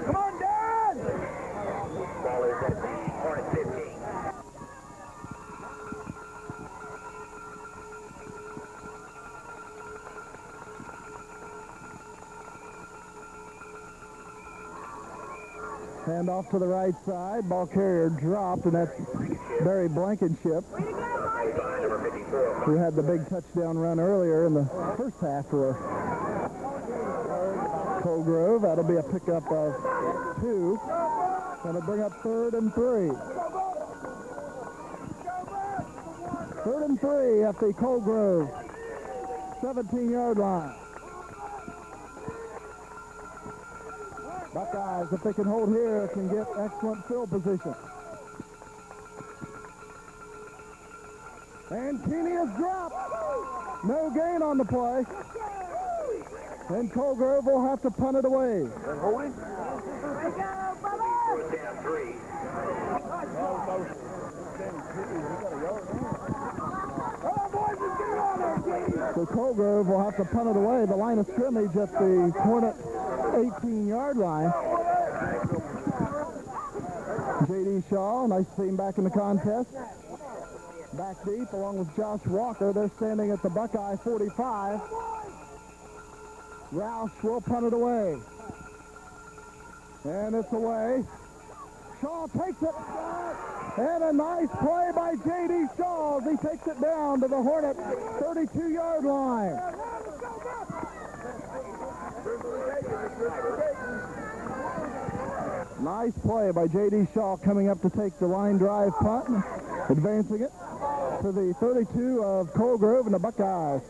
Come on, Dad! Ball is at the Hornet 15. Off to the right side. Ball carrier dropped, and that's Barry Blankenship, By number 54. who had the big touchdown run earlier in the first half for Coal Grove. That'll be a pickup of two. Gonna bring up third and three. Third and three at the Coal Grove 17-yard line. Buckeyes, if they can hold here, can get excellent field position. And Keeney is dropped. No gain on the play. And Coal Grove will have to punt it away. So Coal Grove will have to punt it away. The line of scrimmage at the Hornet 18-yard line. J.D. Shaw, nice to see him back in the contest. Back deep along with Josh Walker. They're standing at the Buckeye 45. Roush will punt it away. And it's away. Shaw takes it. And a nice play by J.D. Shaw he takes it down to the Hornet 32-yard line. Nice play by J.D. Shaw coming up to take the line drive punt, advancing it to the 32 of Coal Grove and the Buckeyes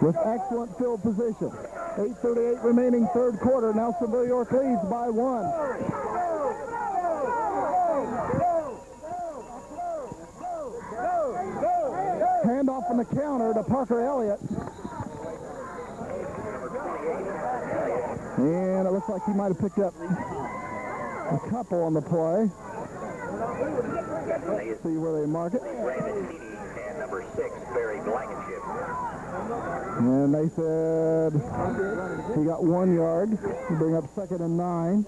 with excellent field position. 8.38 remaining third quarter. Now Nelsonville York leads by one. Handoff on the counter to Parker Elliott. And it looks like he might have picked up a couple on the play. See where they mark it. And number six. And they said he got one yard to bring up second and nine.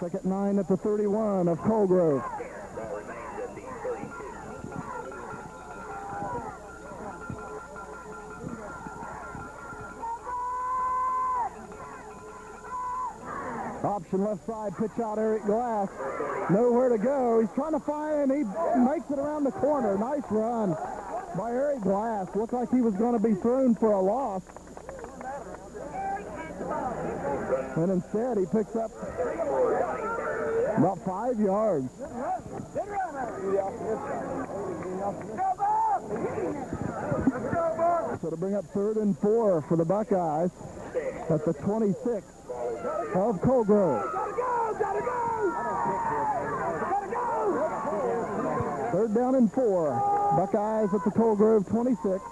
Second nine at the 31 of Coal Grove. Option left side, pitch out Eric Glass. Nowhere to go. He's trying to find, he makes it around the corner. Nice run by Eric Glass. Looked like he was going to be thrown for a loss. And instead, he picks up about five yards. So to bring up third and four for the Buckeyes at the 26 of Coal Grove. Third down and four. Buckeyes at the Coal Grove 26.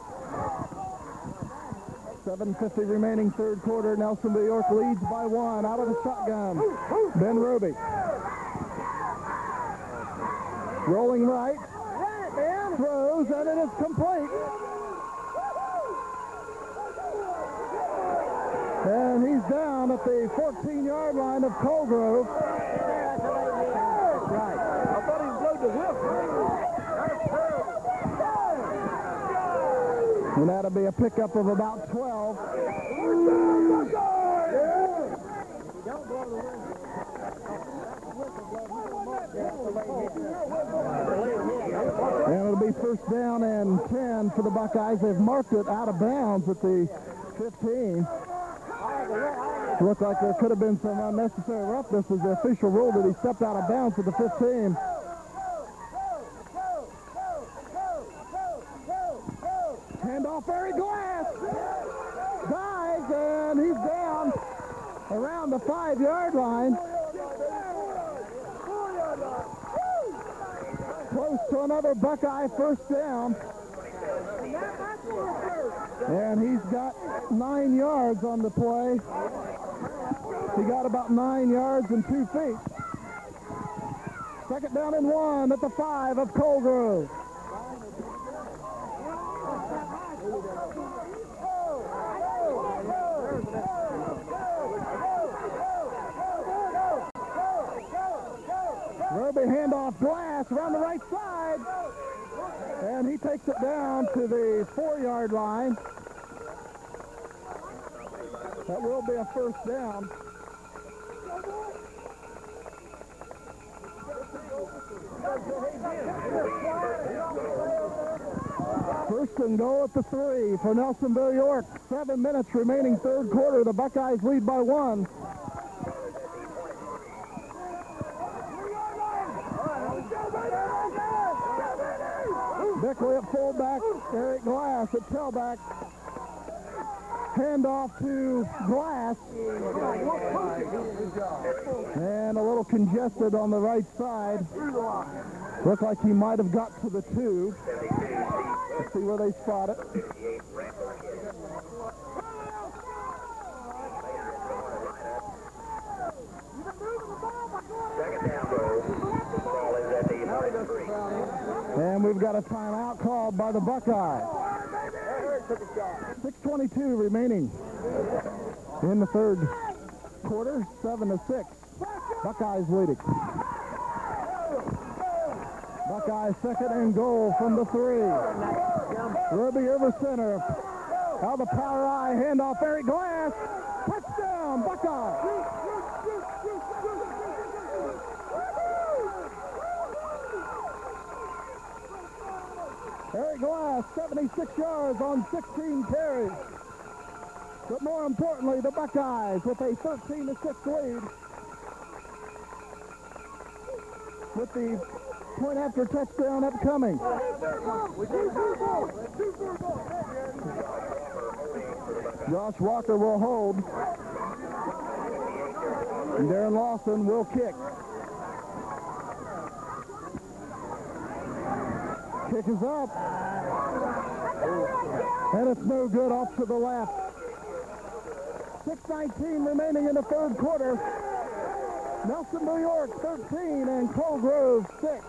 7.50 remaining third quarter. Nelsonville York leads by one. Out of the shotgun. Ben Ruby. Rolling right. Throws, and it is complete. And he's down at the 14-yard line of Coal Grove. Right. I thought he blowed the whistle. And that'll be a pickup of about 12. And it'll be first down and 10 for the Buckeyes. They've marked it out of bounds at the 15. Looked like there could have been some unnecessary roughness as the official ruled that he stepped out of bounds at the 15. Handoff Barry Glass. Dives and he's down around the five-yard line. Close to another Buckeye first down. And he's got nine yards on the play. He got about nine yards and two feet. Second down and one at the five of Coal Grove. Roby handoff glass around the right side. And he takes it down to the four-yard line. That will be a first down. First and go at the three for Nelsonville York. Seven minutes remaining third quarter. The Buckeyes lead by one. Bickley at fullback. Eric Glass at tailback. Handoff to Glass. And a little congested on the right side. Looked like he might have got to the two. Let's see where they spot it. Second down goal. Ball is at the Hornet three. And we've got a timeout called by the Buckeyes. 6.22 remaining in the third quarter, 7 to 6. Buckeyes leading. Buckeyes second and goal from the three. Ruby over center. Out the power eye, handoff, Eric Glass. Touchdown, Buckeyes. Eric Glass, 76 yards on 16 carries. But more importantly, the Buckeyes with a 13 to 6 lead. With the point after touchdown upcoming. Josh Walker will hold. And Darren Lawson will kick. Kick is up. And it's no good off to the left. 6.19 remaining in the third quarter. Nelsonville York, 13, and Coal Grove, 6.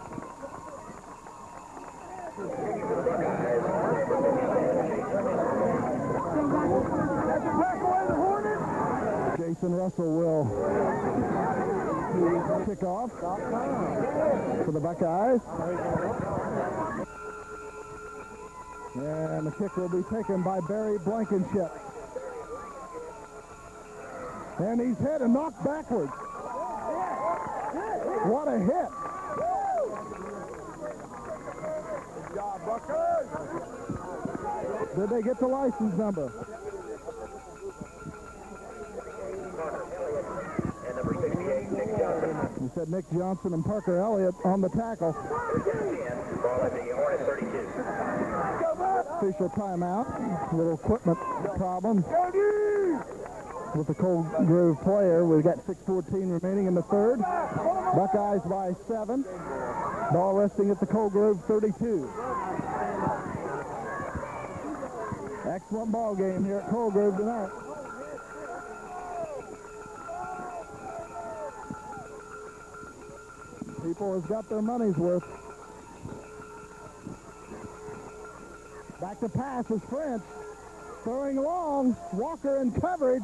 Jason Russell will kick off for the Buckeyes. And the kick will be taken by Barry Blankenship. And he's hit and knocked backwards. What a hit. Did they get the license number? And number 68, Nick Johnson. We said Nick Johnson and Parker Elliott on the tackle. Ball at the Hornet 32. Official timeout. Little equipment problem with the Coal Grove player. We've got 6.14 remaining in the third. Buckeyes by seven. Ball resting at the Coal Grove 32. Excellent ball game here at Coal Grove tonight. People has got their money's worth. Back to pass is French. Throwing long. Walker in coverage.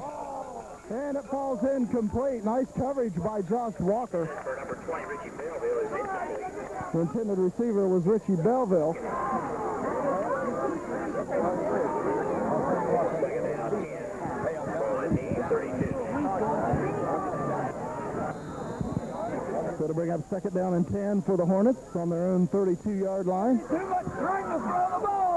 And it falls incomplete. Nice coverage by Josh Walker. For number 20, Richie Belleville. The intended receiver was Richie Belleville. Second down, 10. Ball at the 32. So to bring up second down and 10 for the Hornets on their own 32-yard line. Too much trying to throw the ball.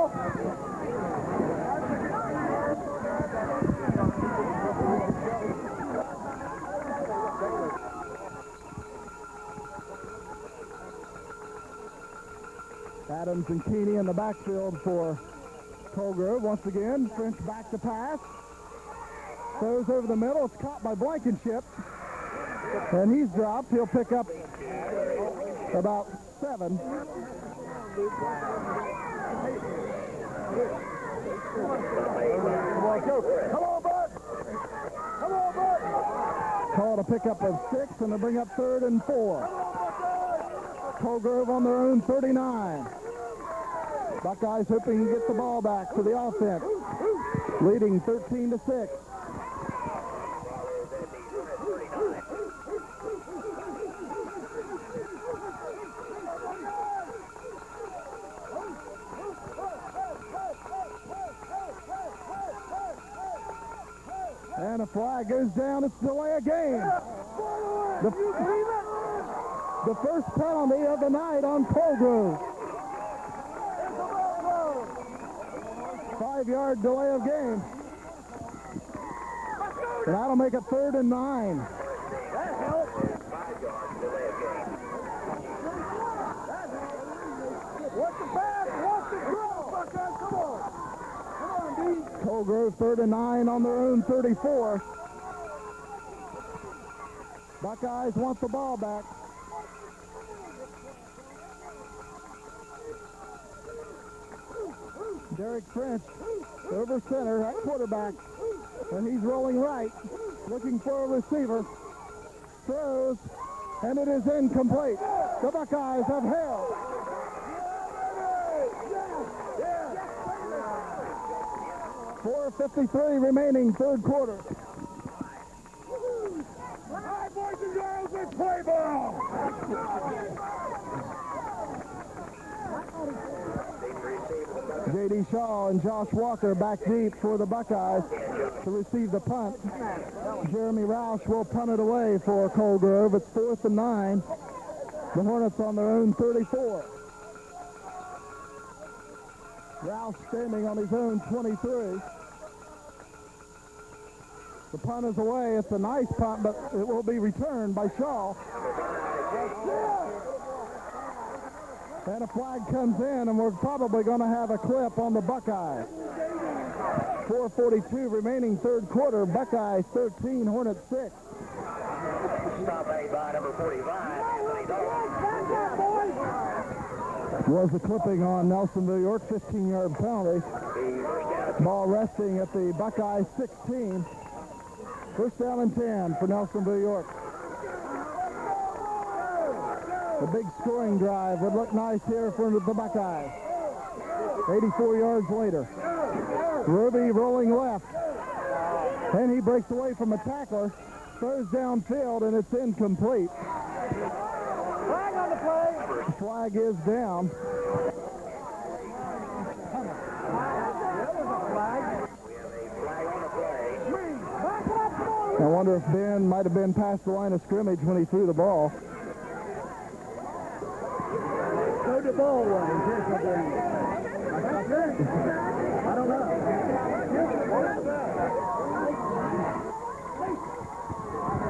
Adams and Keeney in the backfield for Coal Grove. Once again, French back to pass. Throws over the middle. It's caught by Blankenship. And he's dropped. He'll pick up about seven. Come on, go. Come on, bud. Come on, bud. Call a pickup of six, and they bring up third and four. Coal Grove on their own 39. Buckeyes hoping to get the ball back for the offense. Leading 13 to 6. And a flag goes down. It's delay a game. The, the first penalty of the night on Coal Grove. Five-yard delay of game. And that'll make it third and nine. That helps. Five yards delay of game. What's the pass? What's the throw? Come on. Come on, D. Coal Grove third and nine on their own 34. Buckeyes want the ball back. Derek French over center at quarterback. And he's rolling right, looking for a receiver. Throws, and it is incomplete. The Buckeyes have held. 4.53 remaining third quarter. All right, boys and girls, let's play ball. J.D. Shaw and Josh Walker back deep for the Buckeyes to receive the punt. Jeremy Roush will punt it away for Coal Grove. It's fourth and nine. The Hornets on their own 34. Roush standing on his own 23. The punt is away. It's a nice punt, but it will be returned by Shaw. And a flag comes in, and we're probably going to have a clip on the Buckeyes. 4.42 remaining third quarter. Buckeyes 13, Hornets 6. Stop made by number 45, Anthony Dalton. Was the clipping on Nelsonville York, 15-yard penalty. The first down Ball resting at the Buckeyes 16. First down and 10 for Nelsonville York. The big scoring drive would look nice here for the Buckeyes. 84 yards later. Ruby rolling left. And he breaks away from a tackler, throws downfield, and it's incomplete. Flag on the play. The flag is down. That was a flag. flag on the play. Back it up, come on. I wonder if Ben might have been past the line of scrimmage when he threw the ball. Go the ball. I don't know.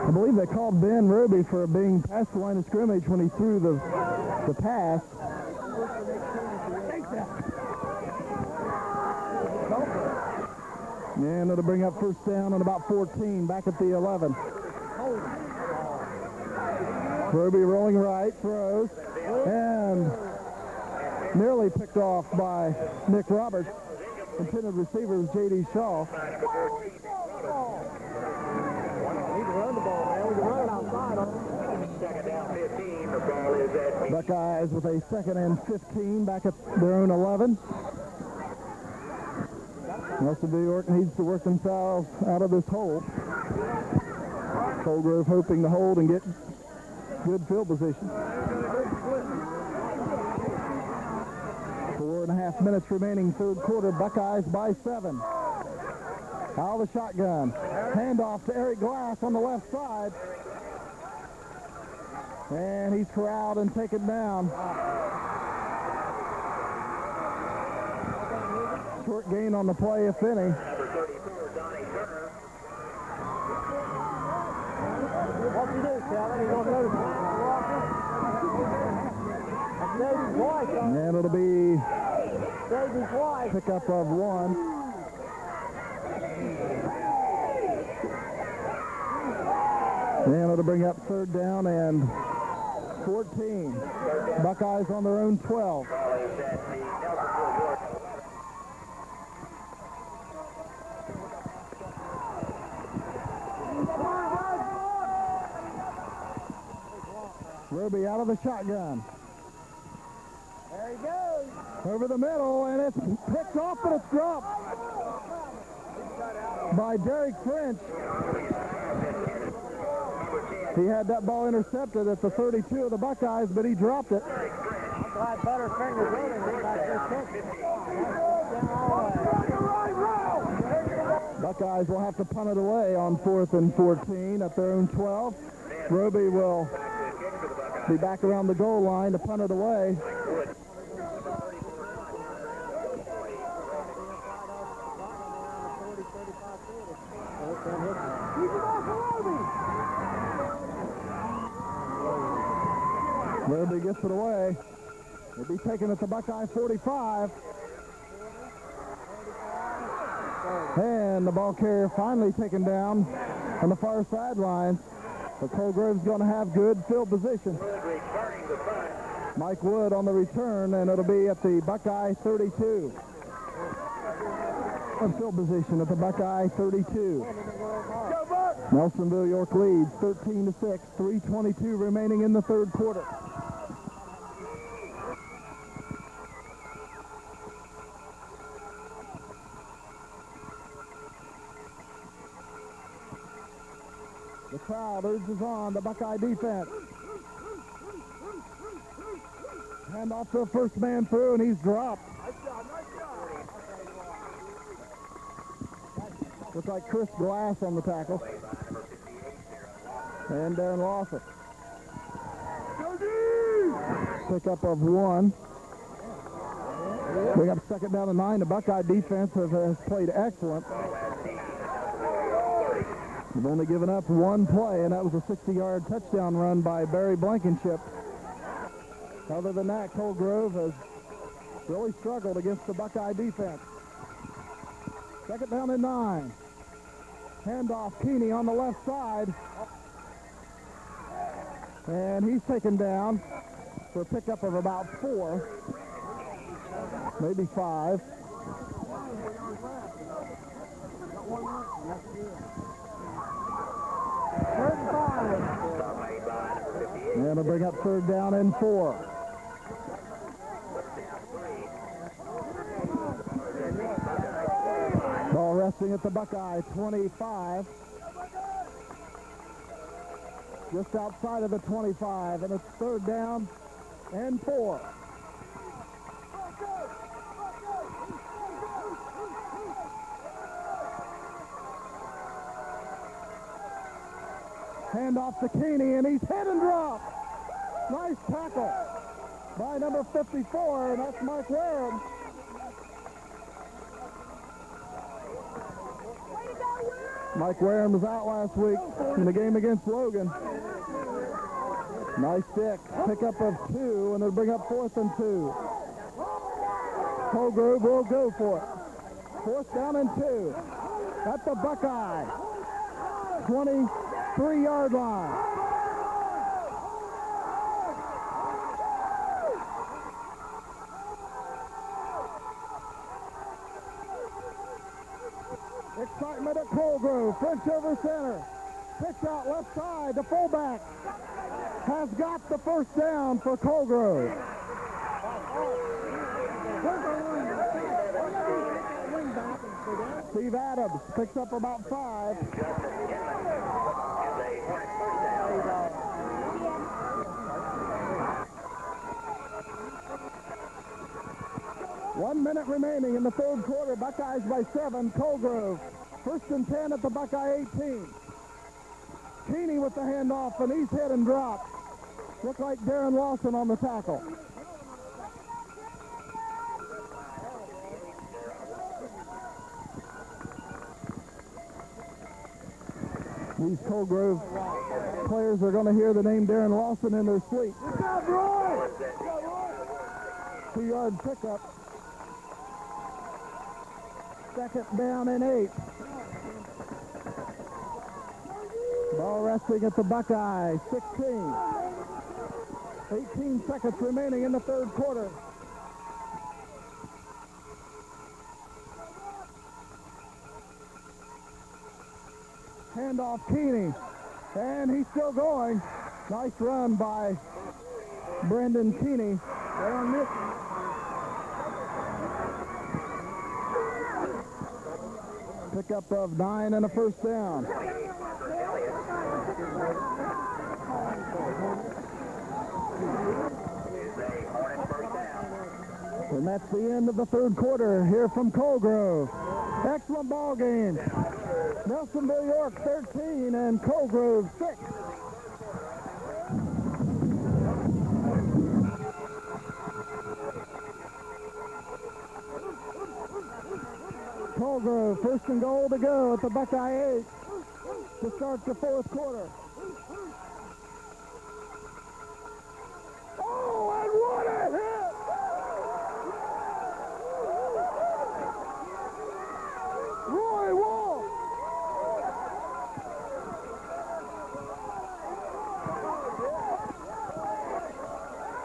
I believe they called Ben Ruby for being past the line of scrimmage when he threw the the pass. And it'll bring up first down and about 14 back at the 11. Ruby rolling right, throws, and nearly picked off by Nick Roberts. Intended receiver was J.D. Shaw. We can run the ball, man. We can run it outside on them. Second down 15. The ball is at Buckeyes with a second and 15 back at their own 11. West of New York needs to work themselves out of this hole. Coal Grove hoping to hold and get good field position. Four and a half minutes remaining third quarter. Buckeyes by seven. Out of the shotgun. Handoff to Eric Glass on the left side. And he's corralled and taken down. Short gain on the play, if any. number 34, Donnie Turner. What you do, Calvin? You gonna notice it? That's Davy's wife, son. And it'll be Davy's wife. pickup of one. And it'll bring up third down and 14. Buckeyes on their own 12. Ball is at the Nelsonville York. Ruby out of the shotgun. There he goes. Over the middle, and it's picked off, but it's dropped by Derek French. He had that ball intercepted at the 32 of the Buckeyes, but he dropped it. It. Buckeyes will have to punt it away on fourth and 14 at their own 12. Roby will be back around the goal line to punt it away. Verby gets it away. It'll be taken at the Buckeye 45. And the ball carrier finally taken down on the far sideline. But Coal Grove's going to have good field position. Mike Wood on the return, and it'll be at the Buckeye 32. On field position at the Buckeye 32. Nelsonville York leads 13 to 6, 322 remaining in the third quarter. On the Buckeye defense. Hand off to the first man through, and he's dropped. Looks like Chris Glass on the tackle. And Darren Lawson. Pickup of one. We got second down and nine. The Buckeye defense has, has played excellent. They've only given up one play, and that was a 60-yard touchdown run by Barry Blankenship. Other than that, Coal Grove has really struggled against the Buckeye defense. Second down and nine. Handoff Keeney on the left side. And he's taken down for a pickup of about four, maybe five. And it'll bring up third down and four. Ball resting at the Buckeye 25. Just outside of the 25, and it's third down and four. Off Keeney, and he's hit and dropped. Nice tackle by number 54, and that's Mark Wareham. Mike Wareham was out last week in the game against Logan. Nice stick. Pickup of two, and they'll bring up fourth and two. Coal Grove will go for it. Fourth down and two. At the Buckeye. 23-yard line. Excitement at Coal Grove. French over center. Pitch out left side. The fullback has got the first down for Coal Grove. Steve Adams picks up about five. One minute remaining in the third quarter. Buckeyes by seven. Coal Grove. First and ten at the Buckeye 18. Keeney with the handoff, and he's hit and dropped. Looked like Darren Lawson on the tackle. These Coal Grove players are going to hear the name Darren Lawson in their sleep. Two-yard pickup. Second down and eight. Ball resting at the Buckeye, 16. 18 seconds remaining in the third quarter. Handoff Keeney. And he's still going. Nice run by Brendan Keeney. They are missing. Pickup of nine and a first down. And that's the end of the third quarter here from Coal Grove. Excellent ball game. Nelsonville York 13 and Coal Grove 6. Coal Grove first and goal to go at the Buckeye 8 to start the fourth quarter.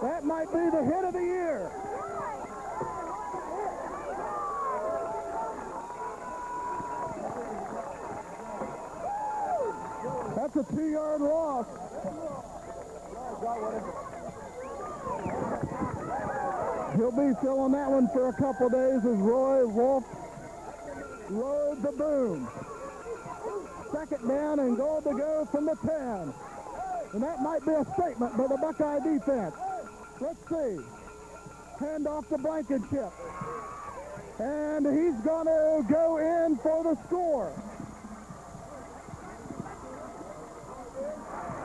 That might be the hit of the year. That's a two-yard loss. He'll be filling that one for a couple days as Roy Wolf loads the boom. Second down and from the 10. And that might be a statement by the Buckeye defense. Let's see. Hand off to Blankenship. And he's going to go in for the score.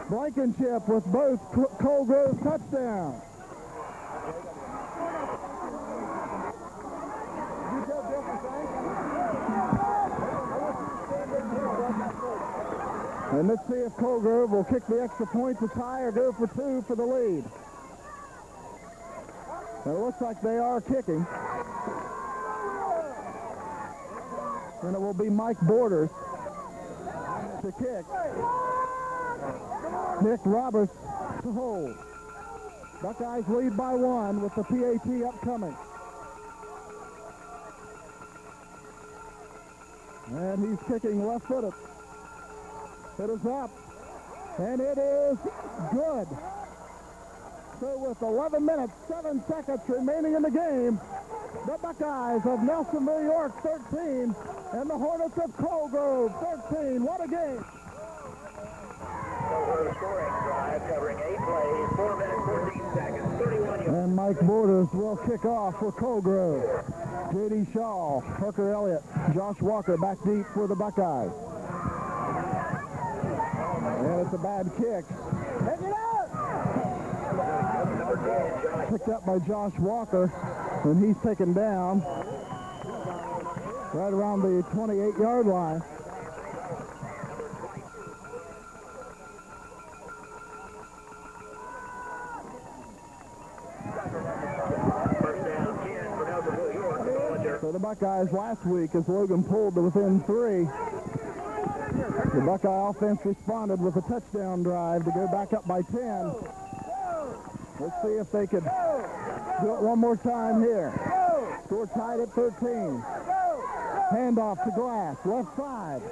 Blankenship with both Co- Coal Grove touchdowns. And let's see if Coal Grove will kick the extra point to tie or go for two for the lead. It looks like they are kicking. And it will be Mike Borders to kick. Nick Roberts to hold. Buckeyes lead by one with the PAT upcoming. And he's kicking left-footed. It is up. And it is good. So with 11 minutes, 7 seconds remaining in the game, the Buckeyes of Nelsonville York 13, and the Hornets of Coal Grove 13. What a game. Over scoring drive covering eight plays, four minutes, 14 seconds, 31 yards. And Mike Borders will kick off for Coal Grove. J.D. Shaw, Parker Elliott, Josh Walker back deep for the Buckeyes. And it's a bad kick. Picked up by Josh Walker, and he's taken down right around the 28-yard line. First down, 10 for Nelsonville, York. The ball at their So the Buckeyes last week, as Logan pulled to within three, the Buckeye offense responded with a touchdown drive to go back up by 10. Let's see if they could do it one more time here. Score tied at 13. Handoff to Glass, left side.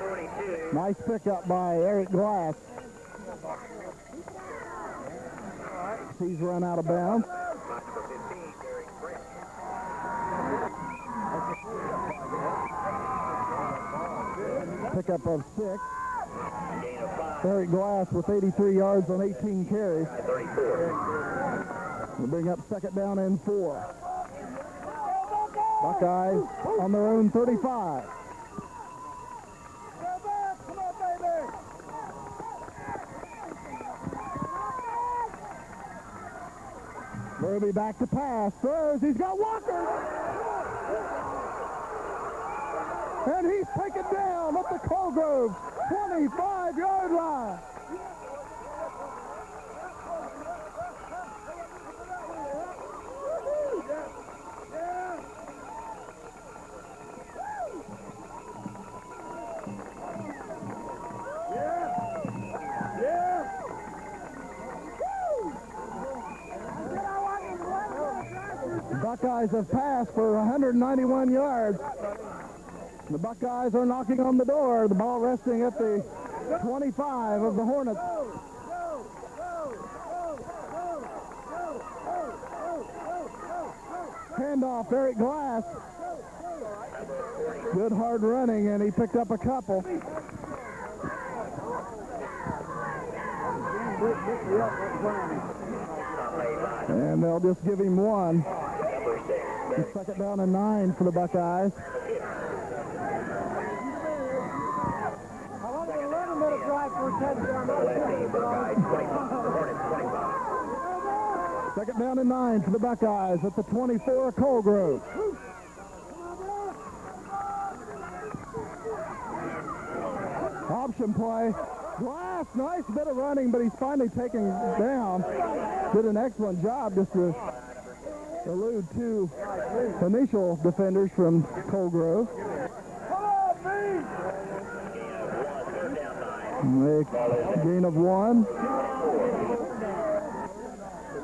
42. Nice pickup by Eric Glass. He's run out of bounds. Number 15, Derek Brent. Pickup of six. Eric Glass with 83 yards on 18 carries. We'll bring up second down and four. Buckeyes on their own 35. Burby back to pass. Throws. He's got Walker. And he's taken down at the Coal Grove 25-yard line. Buckeyes have passed for 191 yards. The Buckeyes are knocking on the door. The ball resting at the 25 of the Hornets. Handoff, Eric Glass. Good hard running, and he picked up a couple. And they'll just give him one. Second down and nine for the Buckeyes. Lefty, Buckeye, 25. Hornets, 25. Second down and nine for the Buckeyes at the 24 Coal Grove. Option play. Glass, nice bit of running, but he's finally taken down. Did an excellent job just to elude two initial defenders from Coal Grove. Make gain of one.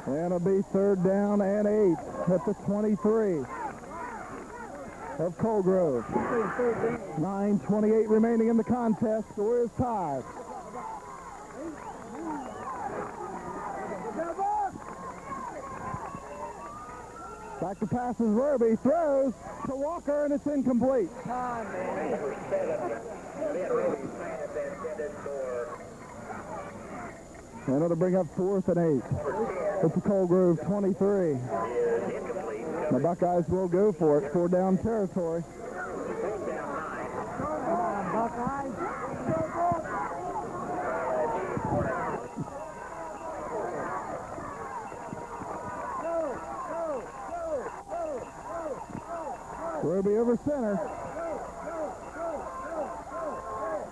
And it'll be third down and eight at the 23 of Coal Grove. 9.28 remaining in the contest. Score is tied. Back to passes Verby, throws to Walker, and it's incomplete. And it'll bring up fourth and eight. It's a the Coal Grove 23. is. The Buckeyes will go for it. Four down territory. Ruby over center.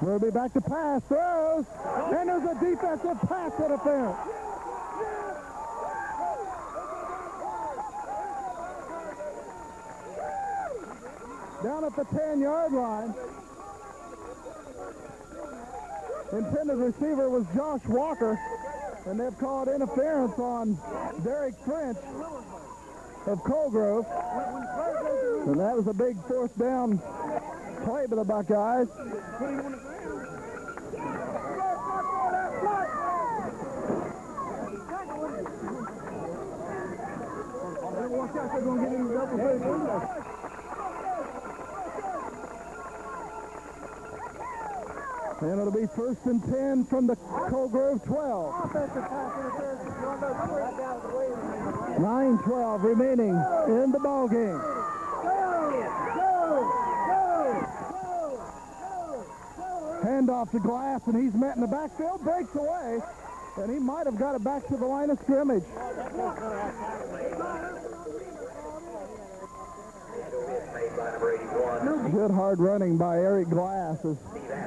Ruby back to pass, throws, and there's a defensive pass interference. Down at the 10-yard line. Intended receiver was Josh Walker, and they've called interference on Derek French of Coal Grove. And that was a big fourth down play by the Buckeyes. And it'll be first and 10 from the Coal Grove 12. 9-12 remaining in the ball game. Handoff to Glass, and he's met in the backfield, breaks away, and he might have got it back to the line of scrimmage. Made by number 81. Good hard running by Eric Glass. Is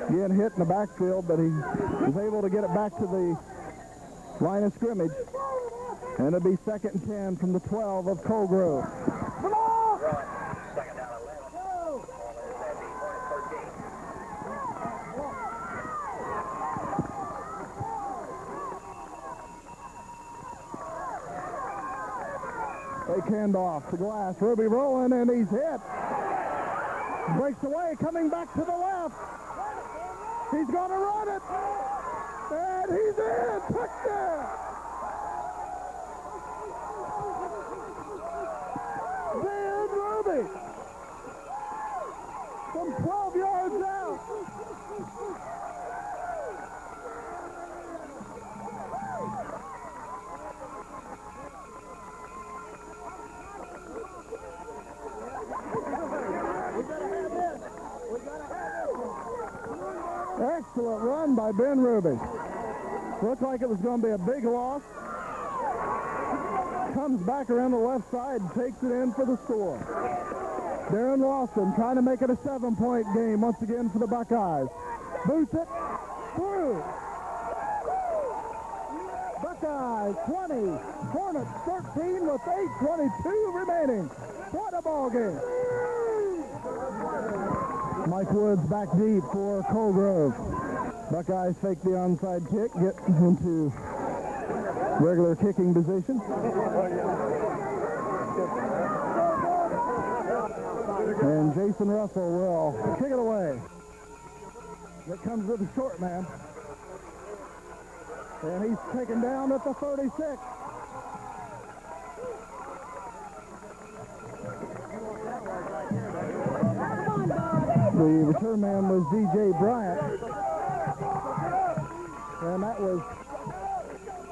getting hit in the backfield, but he was able to get it back to the line of scrimmage. And it'll be second and 10 from the 12 of Coal Grove. Run. Second down 11. Ball is at the Hornet 13. Fake handoff to Glass. Ruby rolling, and he's hit. Breaks away, coming back to the left. He's going to run it. And he's in. Touchdown. Dan Ruby. From 12 yards out. Excellent run by Ben Ruby. Looked like it was going to be a big loss. Comes back around the left side and takes it in for the score. Darren Lawson trying to make it a seven-point game once again for the Buckeyes. Boots it through. Buckeyes 20, Hornets 13 with 8.22 remaining. What a ball game. Mike Woods back deep for Coal Grove. Buckeyes fake the onside kick, get into regular kicking position. And Jason Russell will kick it away. It comes with the short man. And he's taken down at the 36. The return man was DJ Bryant. And that was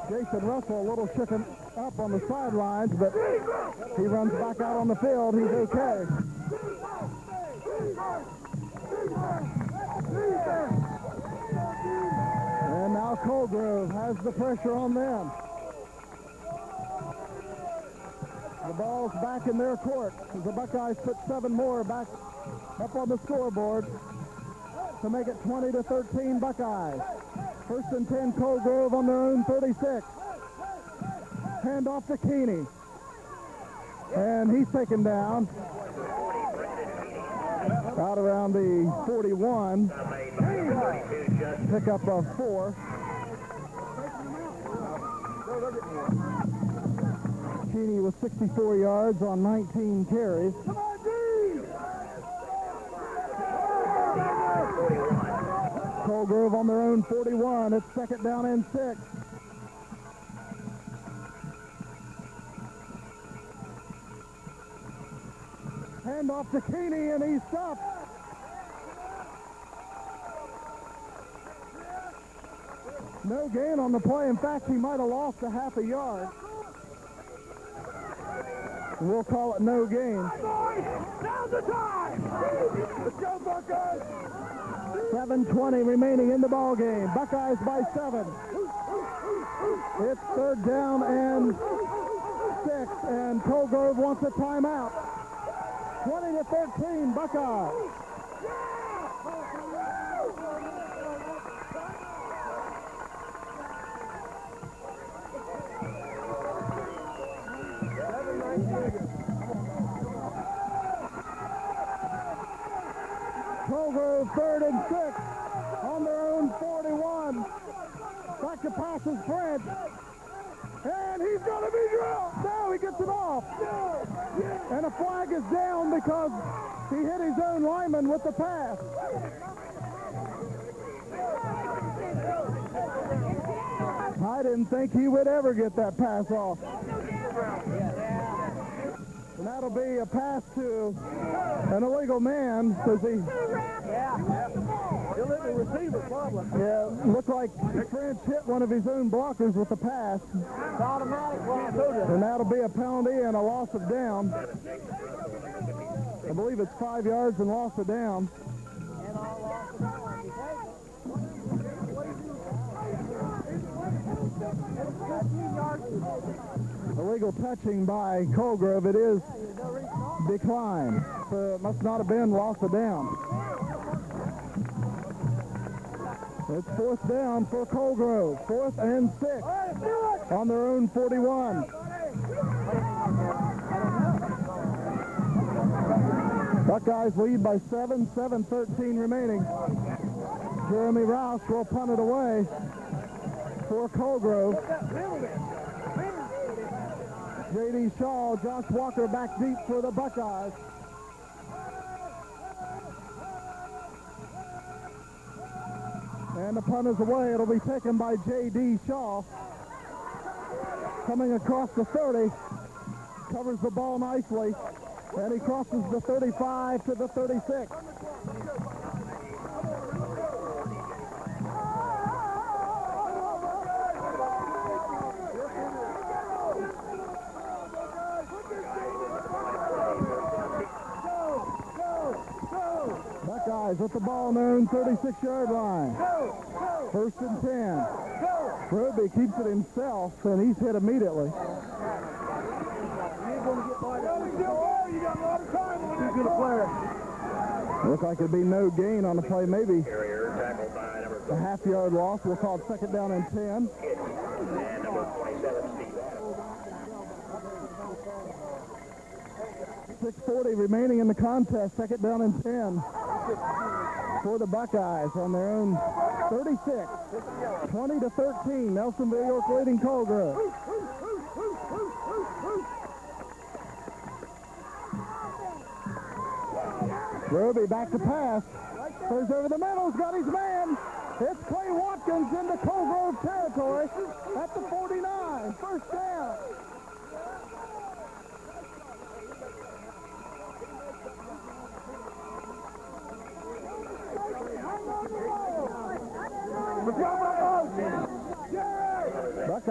Jason Russell a little shaken up on the sidelines, but he runs back out on the field. He's okay. And now Coal Grove has the pressure on them. The ball's back in their court the Buckeyes put seven more back up on the scoreboard to make it 20 to 13 Buckeyes. First and 10 Coal Grove on their own 36. Hand off to Keeney. And he's taken down out around the 41. Made by number 32, Justin. Pick up of four. Keeney with 64 yards on 19 carries. 41. Grove on their own 41. It's second down and six. Hand off to Keeney and he's stopped. No gain on the play. In fact, he might have lost a half a yard. We'll call it no gain. Now's the time! Let's go, Buckeyes! 7.20 remaining in the ball game. Buckeyes by seven. It's third down and six, and Coal Grove wants a timeout. 20 to 13, Buckeyes. Third and six on their own 41. Back to pass passes French. And he's going to be drilled. No, he gets it off. And a flag is down because he hit his own lineman with the pass. I didn't think he would ever get that pass off. And that'll be a pass to an illegal man because he He'll hit the receiver, probably. yeah, looked like French hit one of his own blockers with the pass. It's automatic, And that'll be a penalty and a loss of down. I believe it's five yards and loss of down. Illegal touching by Coal Grove. It is declined. It must not have been loss of down. It's fourth down for Coal Grove. Fourth and six on their own 41. Buckeyes lead by seven, 7-13 remaining. Jeremy Roush will punt it away for Coal Grove. J.D. Shaw, Josh Walker back deep for the Buckeyes. And the punt is away. It'll be taken by J.D. Shaw. Coming across the 30. Covers the ball nicely. And he crosses the 35 to the 36. Buckeyes with the ball on their own 36-yard line. First and 10. Roby keeps it himself, and he's hit immediately. Looks like it'd be no gain on the play, maybe a half-yard loss. We'll call it second down and 10. 27, Steve. 6.40 remaining in the contest. Second down and 10 for the Buckeyes on their own 36. 20 to 13. Nelsonville York leading Coal Grove. Roby back to pass. Throws over the middle. He's got his man. It's Clay Watkins into Coal Grove territory at the 49. First down.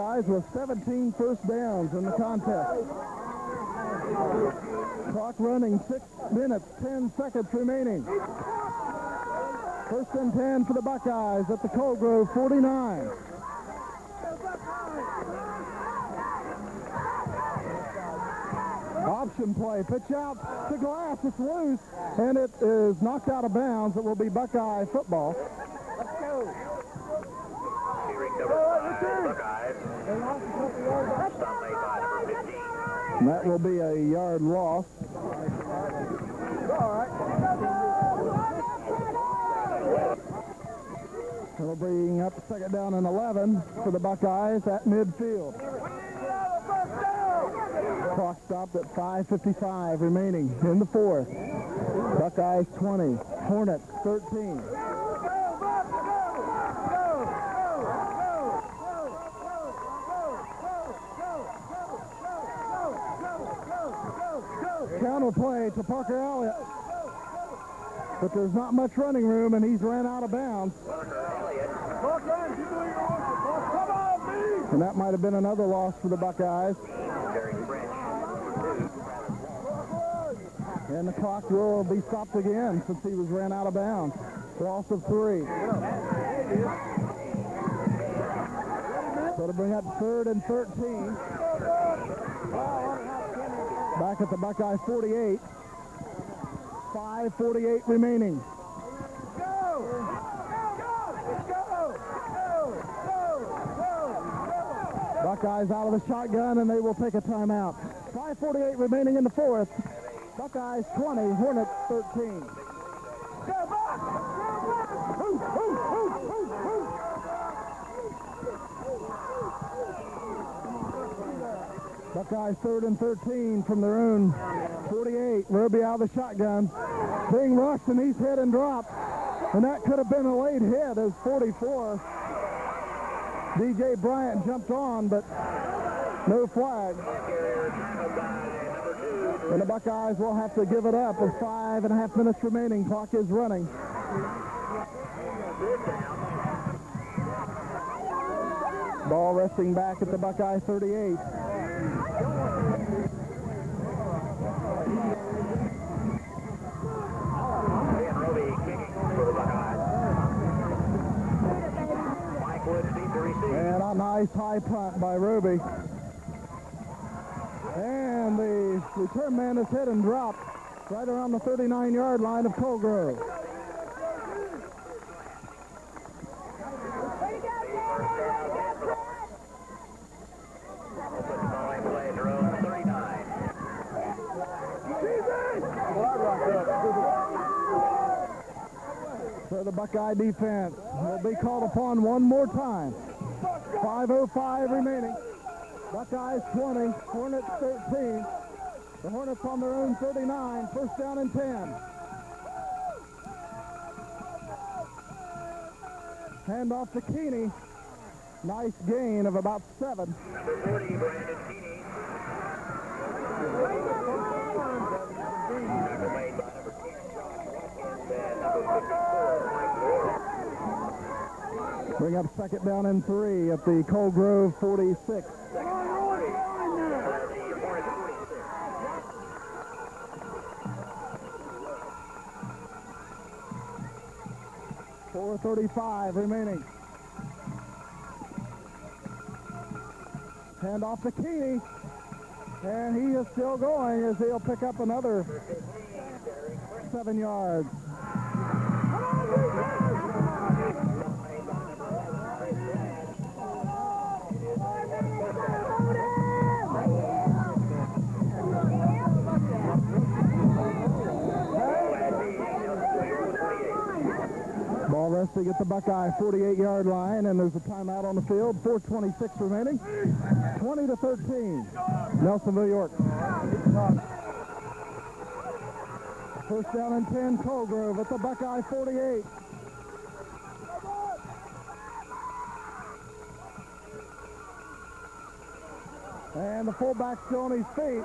With 17 first downs in the contest. Clock running 6 minutes, 10 seconds remaining. First and 10 for the Buckeyes at the Coal Grove 49. Option play, pitch out to Glass, it's loose, and it is knocked out of bounds. It will be Buckeye football. Hearing number 5, Buckeyes. Stop made by number 15. That will be a yard loss. It'll bring up second down and 11 for the Buckeyes at midfield. Clock stopped at 5.55 remaining in the fourth. Buckeyes 20, Hornets 13. Counter play to Parker Elliott. But there's not much running room, and he's ran out of bounds. And that might have been another loss for the Buckeyes. And the clock will be stopped again since he was ran out of bounds. Loss of three. So to bring up third and 13. Back at the Buckeye 48. 5.48 remaining. Buckeyes out of the shotgun, and they will take a timeout. 5.48 remaining in the fourth. Buckeyes 20, Hornets 13. Buckeyes third and 13 from their own 48. Roby out of the shotgun. Being rushed, and he's hit and dropped. And that could have been a late hit as 44. DJ Bryant jumped on, but no flag. And the Buckeyes will have to give it up with five and a half minutes remaining. Clock is running. Ball resting back at the Buckeye 38. Dan Roby kicking for the Buckeyes. Mike Wood needs to receive. And a nice high punt by Roby. And the return man is hit and dropped right around the 39-yard line of Coal Grove. Way to go, Dad! Way to go, Brad! Put the ball in play at their own 39. So the Buckeye defense will be called upon one more time. 5.05 remaining. Buckeyes 20, Hornets 13. The Hornets on their own 39, first down and 10. Hand off to Keeney. Nice gain of about seven. Number 40, Brandon Keeney. Tackle made by number 10, and then number 54, Mike Ward. Bring up second down and three at the Coal Grove 46. Second down, three. Uh, the Hornets 46. Four thirty-five remaining. Hand off to Keeney. And he is still going as he'll pick up another seven yards. Resting at the Buckeye 48-yard line, and there's a timeout on the field. 4:26 remaining. 20 to 13. Nelsonville York. First down and 10. Coal Grove at the Buckeye 48. And the fullback's still on his feet,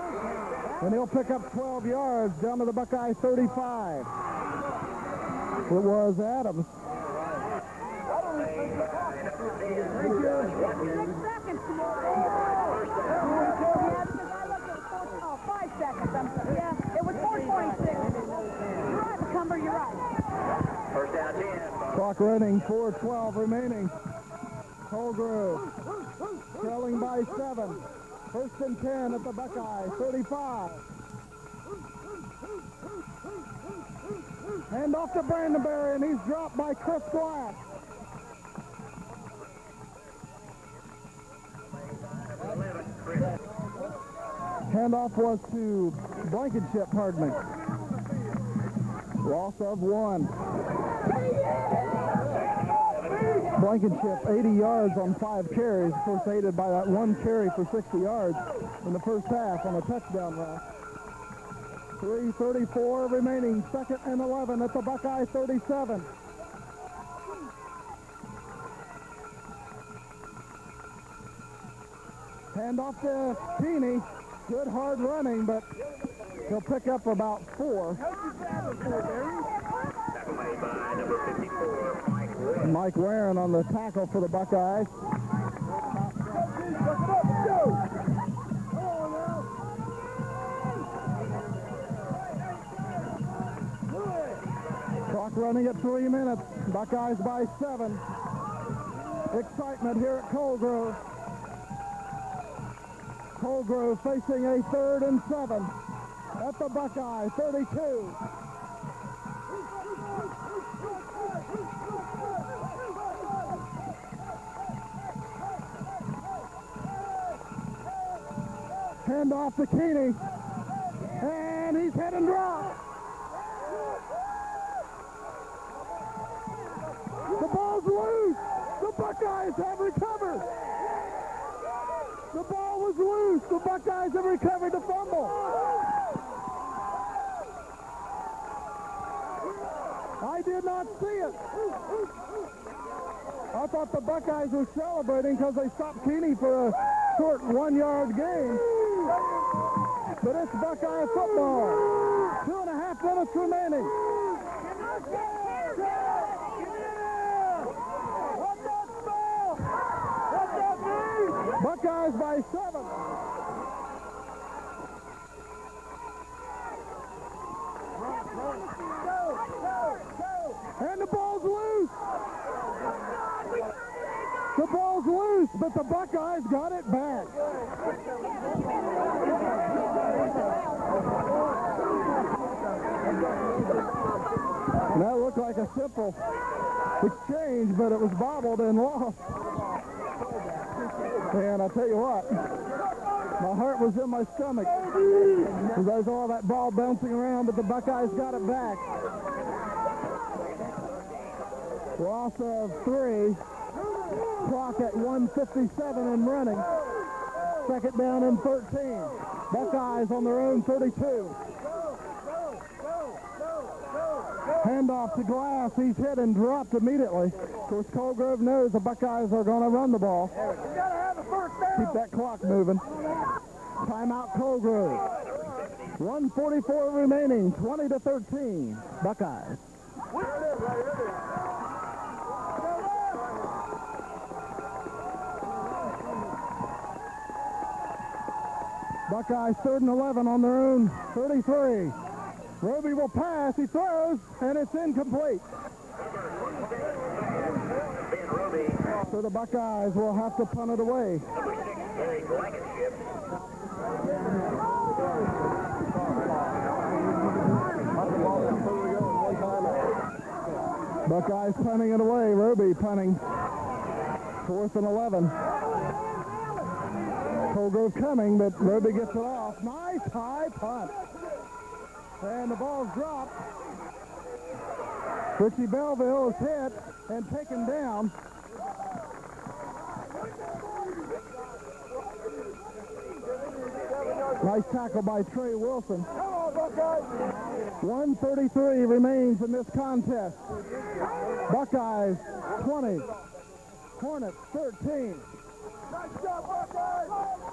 and he'll pick up 12 yards down to the Buckeye 35. It was Adams. seconds. Yeah, because I looked at four, oh, five seconds. I'm sorry. Yeah, it was 426. You're right, McCumber, you're right. First down, 10. Clock running, 4.12 remaining. Coal Grove trailing by seven. First and 10 at the Buckeye, 35. Hand off to Brandenberry, and he's dropped by Chris Glass. Handoff was to Blankenship, pardon me. Loss of one. Blankenship 80 yards on five carries, of course aided by that one carry for 60 yards in the first half on a touchdown run. 3.34 remaining, second and 11 at the Buckeye 37. Hand off to Keeney. Good hard running, but he'll pick up about four. Tackle made by number 54, Mike Wood. Mike Warren on the tackle for the Buckeyes. Clock running at three minutes. Buckeyes by seven. Excitement here at Coal Grove. Coal Grove facing a third and seven at the Buckeye 32. Hand off to Keeney. And he's head and. The ball's loose. The Buckeyes have recovered. The ball loose. The Buckeyes have recovered the fumble. I did not see it. I thought the Buckeyes were celebrating because they stopped Keeney for a short one-yard gain. But it's Buckeye football. Two and a half minutes remaining. Buckeyes by seven. And the ball's loose. The ball's loose, but the Buckeyes got it back. And that looked like a simple exchange, but it was bobbled and lost. And I tell you what, my heart was in my stomach. Because all that ball bouncing around, but the Buckeyes got it back. Loss of three. Clock at 157 and running. Second down and 13. Buckeyes on their own 32. Handoff to Glass. He's hit and dropped immediately. Of course, Coal Grove knows the Buckeyes are going to run the ball. Keep that clock moving. Timeout Coal Grove. 144 remaining, 20 to 13. Buckeyes. Buckeyes third and 11 on their own 33. Roby will pass. He throws, and it's incomplete. So the Buckeyes will have to punt it away. number 6, Eric Blankenship. Buckeyes punting it away. Roby punting. Fourth and 11. Coal Grove coming, but Roby gets it off. Nice high punt. And the ball's dropped. Richie Belleville is hit and taken down. Nice tackle by Trey Wilson. 133 remains in this contest. Buckeyes 20, Hornets 13.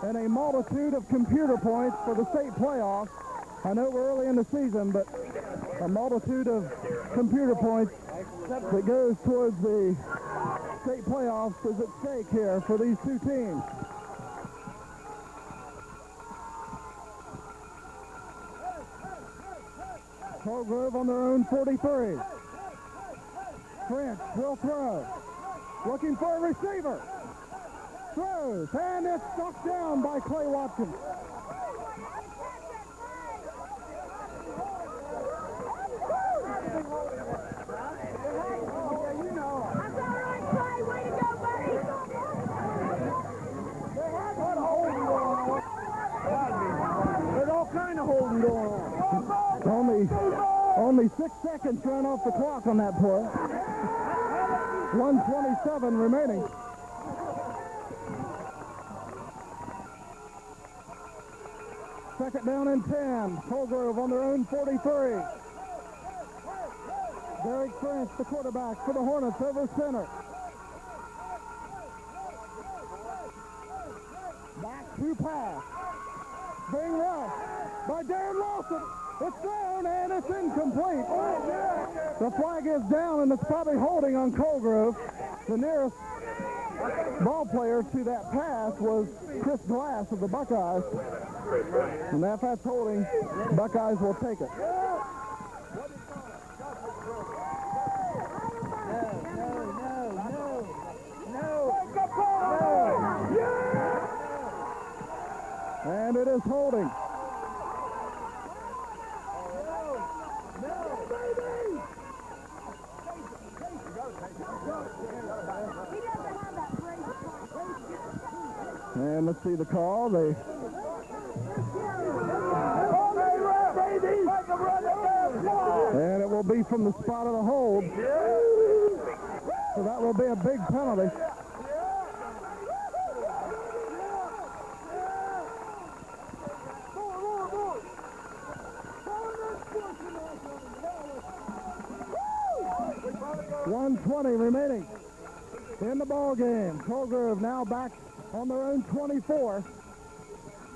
And a multitude of computer points for the state playoffs. I know we're early in the season, but a multitude of computer points that goes towards the state playoffs is at stake here for these two teams. Coal Grove on their own 43. French will throw. Looking for a receiver. Throws, and it's knocked down by Clay Watkins. That's all right, Clay. Way to go, buddy. There's all kind of holding going on. Only, six seconds run off the clock on that play. 127 remaining. Second down and 10. Coal Grove on their own 43. Derek French, the quarterback for the Hornets, over center. Back to pass. Being rushed by Darren Lawson. It's thrown and it's incomplete. The flag is down and it's probably holding on Coal Grove. The nearest ball player to that pass was Chris Glass of the Buckeyes. And if that's holding, Buckeyes will take it. And it is holding. And let's see the call. They and it will be from the spot of the hold. So that will be a big penalty. One twenty remaining in the ball game. Coal Grove now back on their own 24.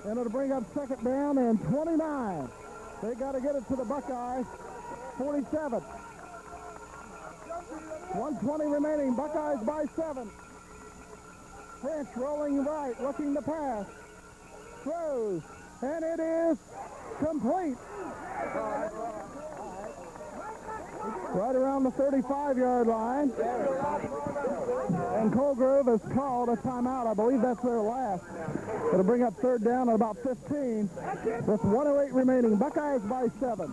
And it'll bring up second down and 29. They got to get it to the Buckeyes. 47. 120 remaining. Buckeyes by seven. French rolling right, looking to pass. Throws. And it is complete. Right around the 35-yard line. And Coal Grove has called a timeout. I believe that's their last. It'll bring up third down at about 15 with 108 remaining. Buckeyes by seven.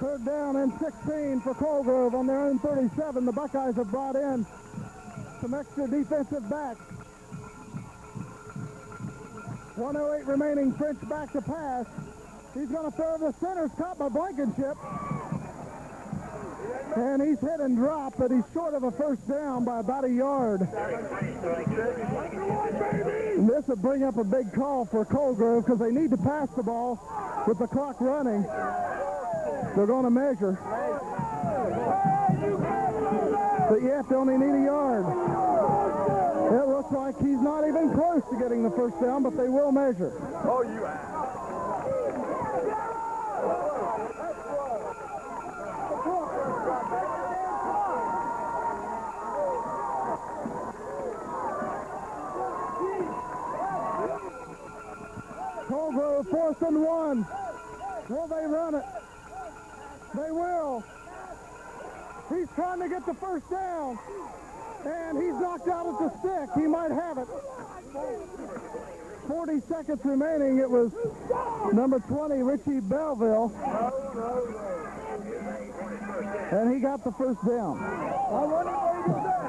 Third down and 16 for Coal Grove on their own 37. The Buckeyes have brought in some extra defensive backs. 108 remaining. French back to pass. He's going to throw the center's caught by Blankenship. And he's hit and dropped, but he's short of a first down by about a yard. And this would bring up a big call for Coal Grove because they need to pass the ball with the clock running. They're going to measure. But yet they only need a yard. It looks like he's not even close to getting the first down, but they will measure. Oh, you have! Coal Grove fourth and one. Will they run it? They will. He's trying to get the first down. And he's knocked out at the stick. He might have it. 40 seconds remaining. It was number 20, Richie Belleville. And he got the first down. I wonder what he did there.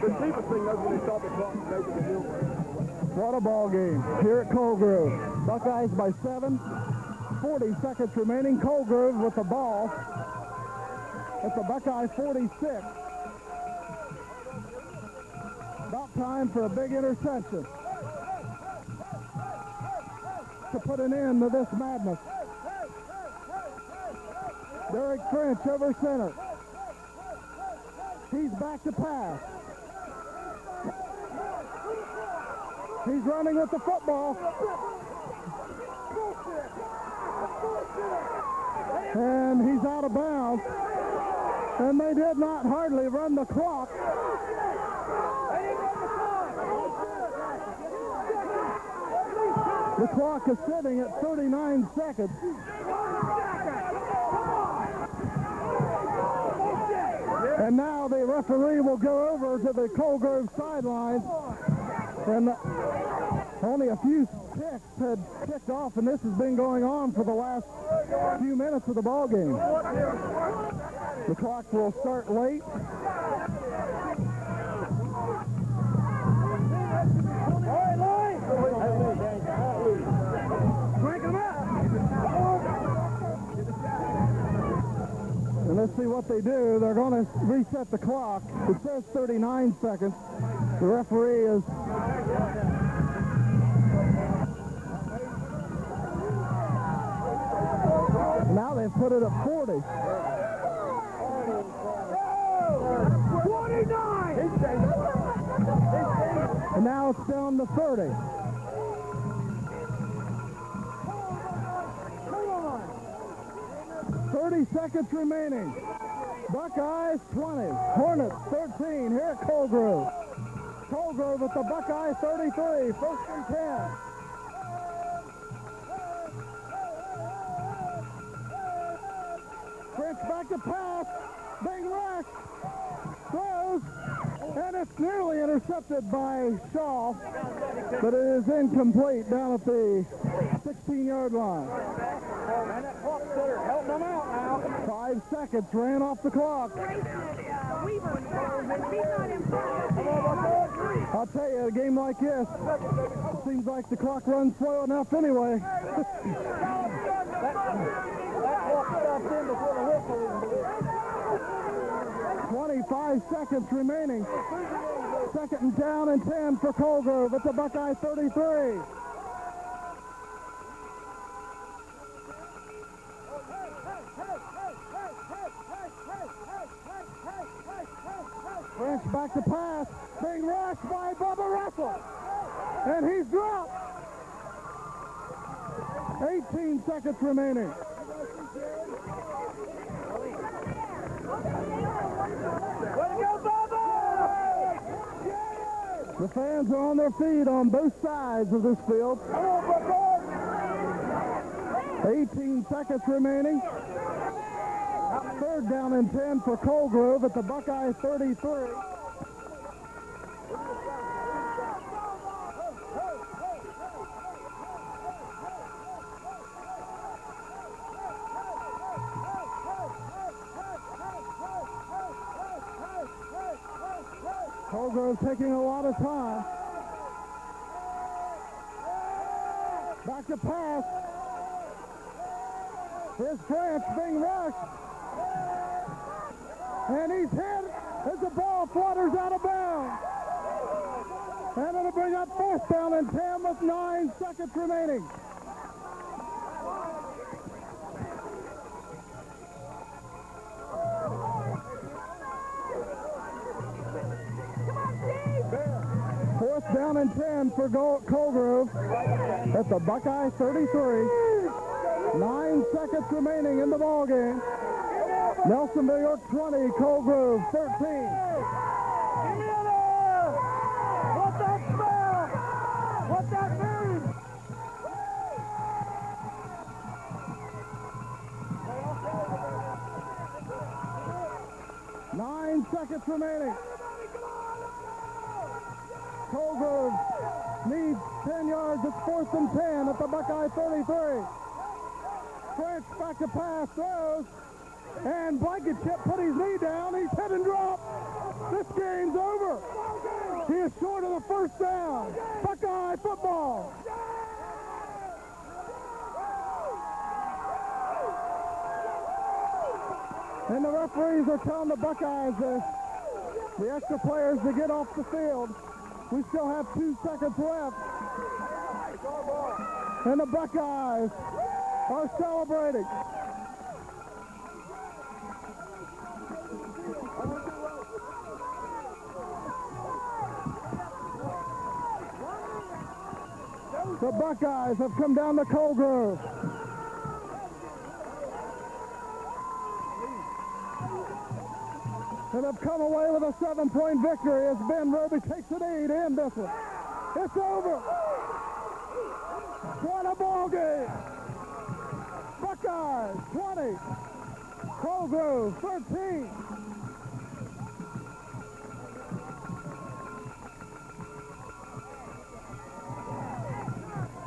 The cheapest thing knows when they stop the clock and go to the field. What a ball game here at Coal Grove. Buckeyes by seven. 40 seconds remaining. Coal Grove with the ball at the Buckeye 46. About time for a big interception to put an end to this madness. Derek French over center. He's back to pass. He's running with the football. And he's out of bounds. And they did not hardly run the clock. The clock is sitting at 39 seconds. And now the referee will go over to the Coal Grove sidelines. And only a few picks had kicked off, and this has been going on for the last few minutes of the ball game. The clock will start late. And let's see what they do. They're going to reset the clock. It says 39 seconds. The referee is Now they've put it at 40. 29! And now it's down to 30. Thirty seconds remaining. Buckeyes 20, Hornets 13 here at Coal Grove. Colgrove at the Buckeye 33, first and 10. Back to pass. Big rush. Throws. And it's nearly intercepted by Shaw. But it is incomplete down at the 16-yard line. And that clock helping them out now. Five seconds ran off the clock. Weaver, if he's not in front, I'll tell you, a game like this, it seems like the clock runs slow enough anyway. That clock stopped in before the whistle. 25 seconds remaining. Second and down and 10 for Coal Grove at the Buckeye 33. French back to pass. Being rushed by Bubba Russell. And he's dropped. 18 seconds remaining. Way to go, Bubba! The fans are on their feet on both sides of this field. Come on, Bubba! 18 seconds remaining. Third down and 10 for Coal Grove at the Buckeye 33. Coal Grove taking a lot of time. Back to pass. Here's Grant being rushed. And he's hit as the ball flutters out of bounds. And it'll bring up fourth down and 10 with nine seconds remaining. Down and 10 for Coal Grove. That's the Buckeye 33. Nine seconds remaining in the ball game. Nelsonville York 20, Coal Grove 13. Get in there! What that smell? What that mean? Nine seconds remaining. Needs 10 yards. It's fourth and 10 at the Buckeye 33. French back to pass, throws, and Blankenship put his knee down. He's hit and dropped. This game's over. He is short of the first down. Buckeye football. And the referees are telling the Buckeyes, uh, the extra players, to get off the field. We still have two seconds left. And the Buckeyes are celebrating. The Buckeyes have come down to Coal Grove. And have come away with a seven-point victory as Ben Roby takes the lead in this one. It's over. What a ball game. Buckeyes 20, Coal Grove 13.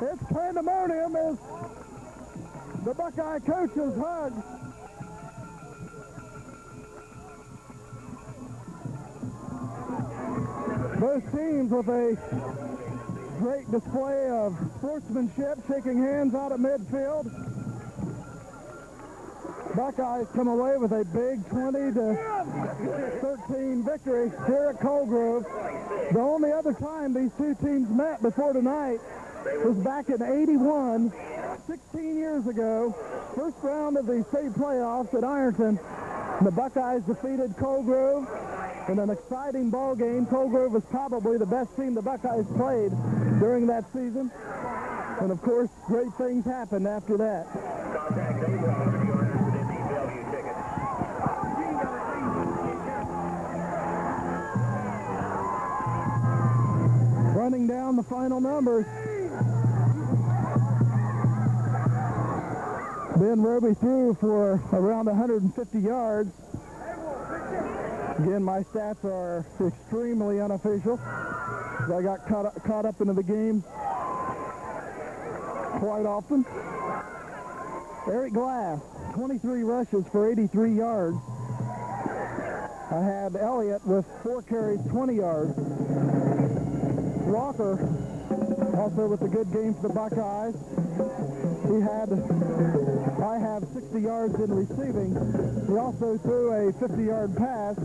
It's pandemonium as the Buckeye coaches hug Both teams with a great display of sportsmanship, shaking hands out at midfield. Buckeyes come away with a big 20 to 13 victory here at Coal Grove. The only other time these two teams met before tonight was back in 81, 16 years ago. First round of the state playoffs at Ironton. The Buckeyes defeated Coal Grove in an exciting ball game. Coal Grove was probably the best team the Buckeyes played during that season. And of course, great things happened after that. Running down the final numbers. Ben Roby threw for around 150 yards. Again, my stats are extremely unofficial. I got caught up, caught up into the game quite often. Eric Glass, 23 rushes for 83 yards. I had Elliott with four carries, 20 yards. Walker, also with a good game for the Buckeyes. He had, I have 60 yards in receiving. He also threw a 50-yard pass.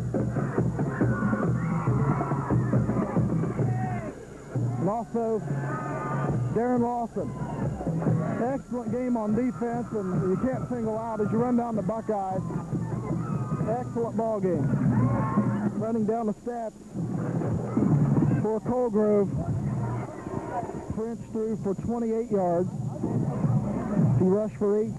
And also, Darren Lawson. Excellent game on defense, and you can't single out as you run down the Buckeyes. Excellent ball game. Running down the stats for Coal Grove. French threw for 28 yards. He rushed for eight.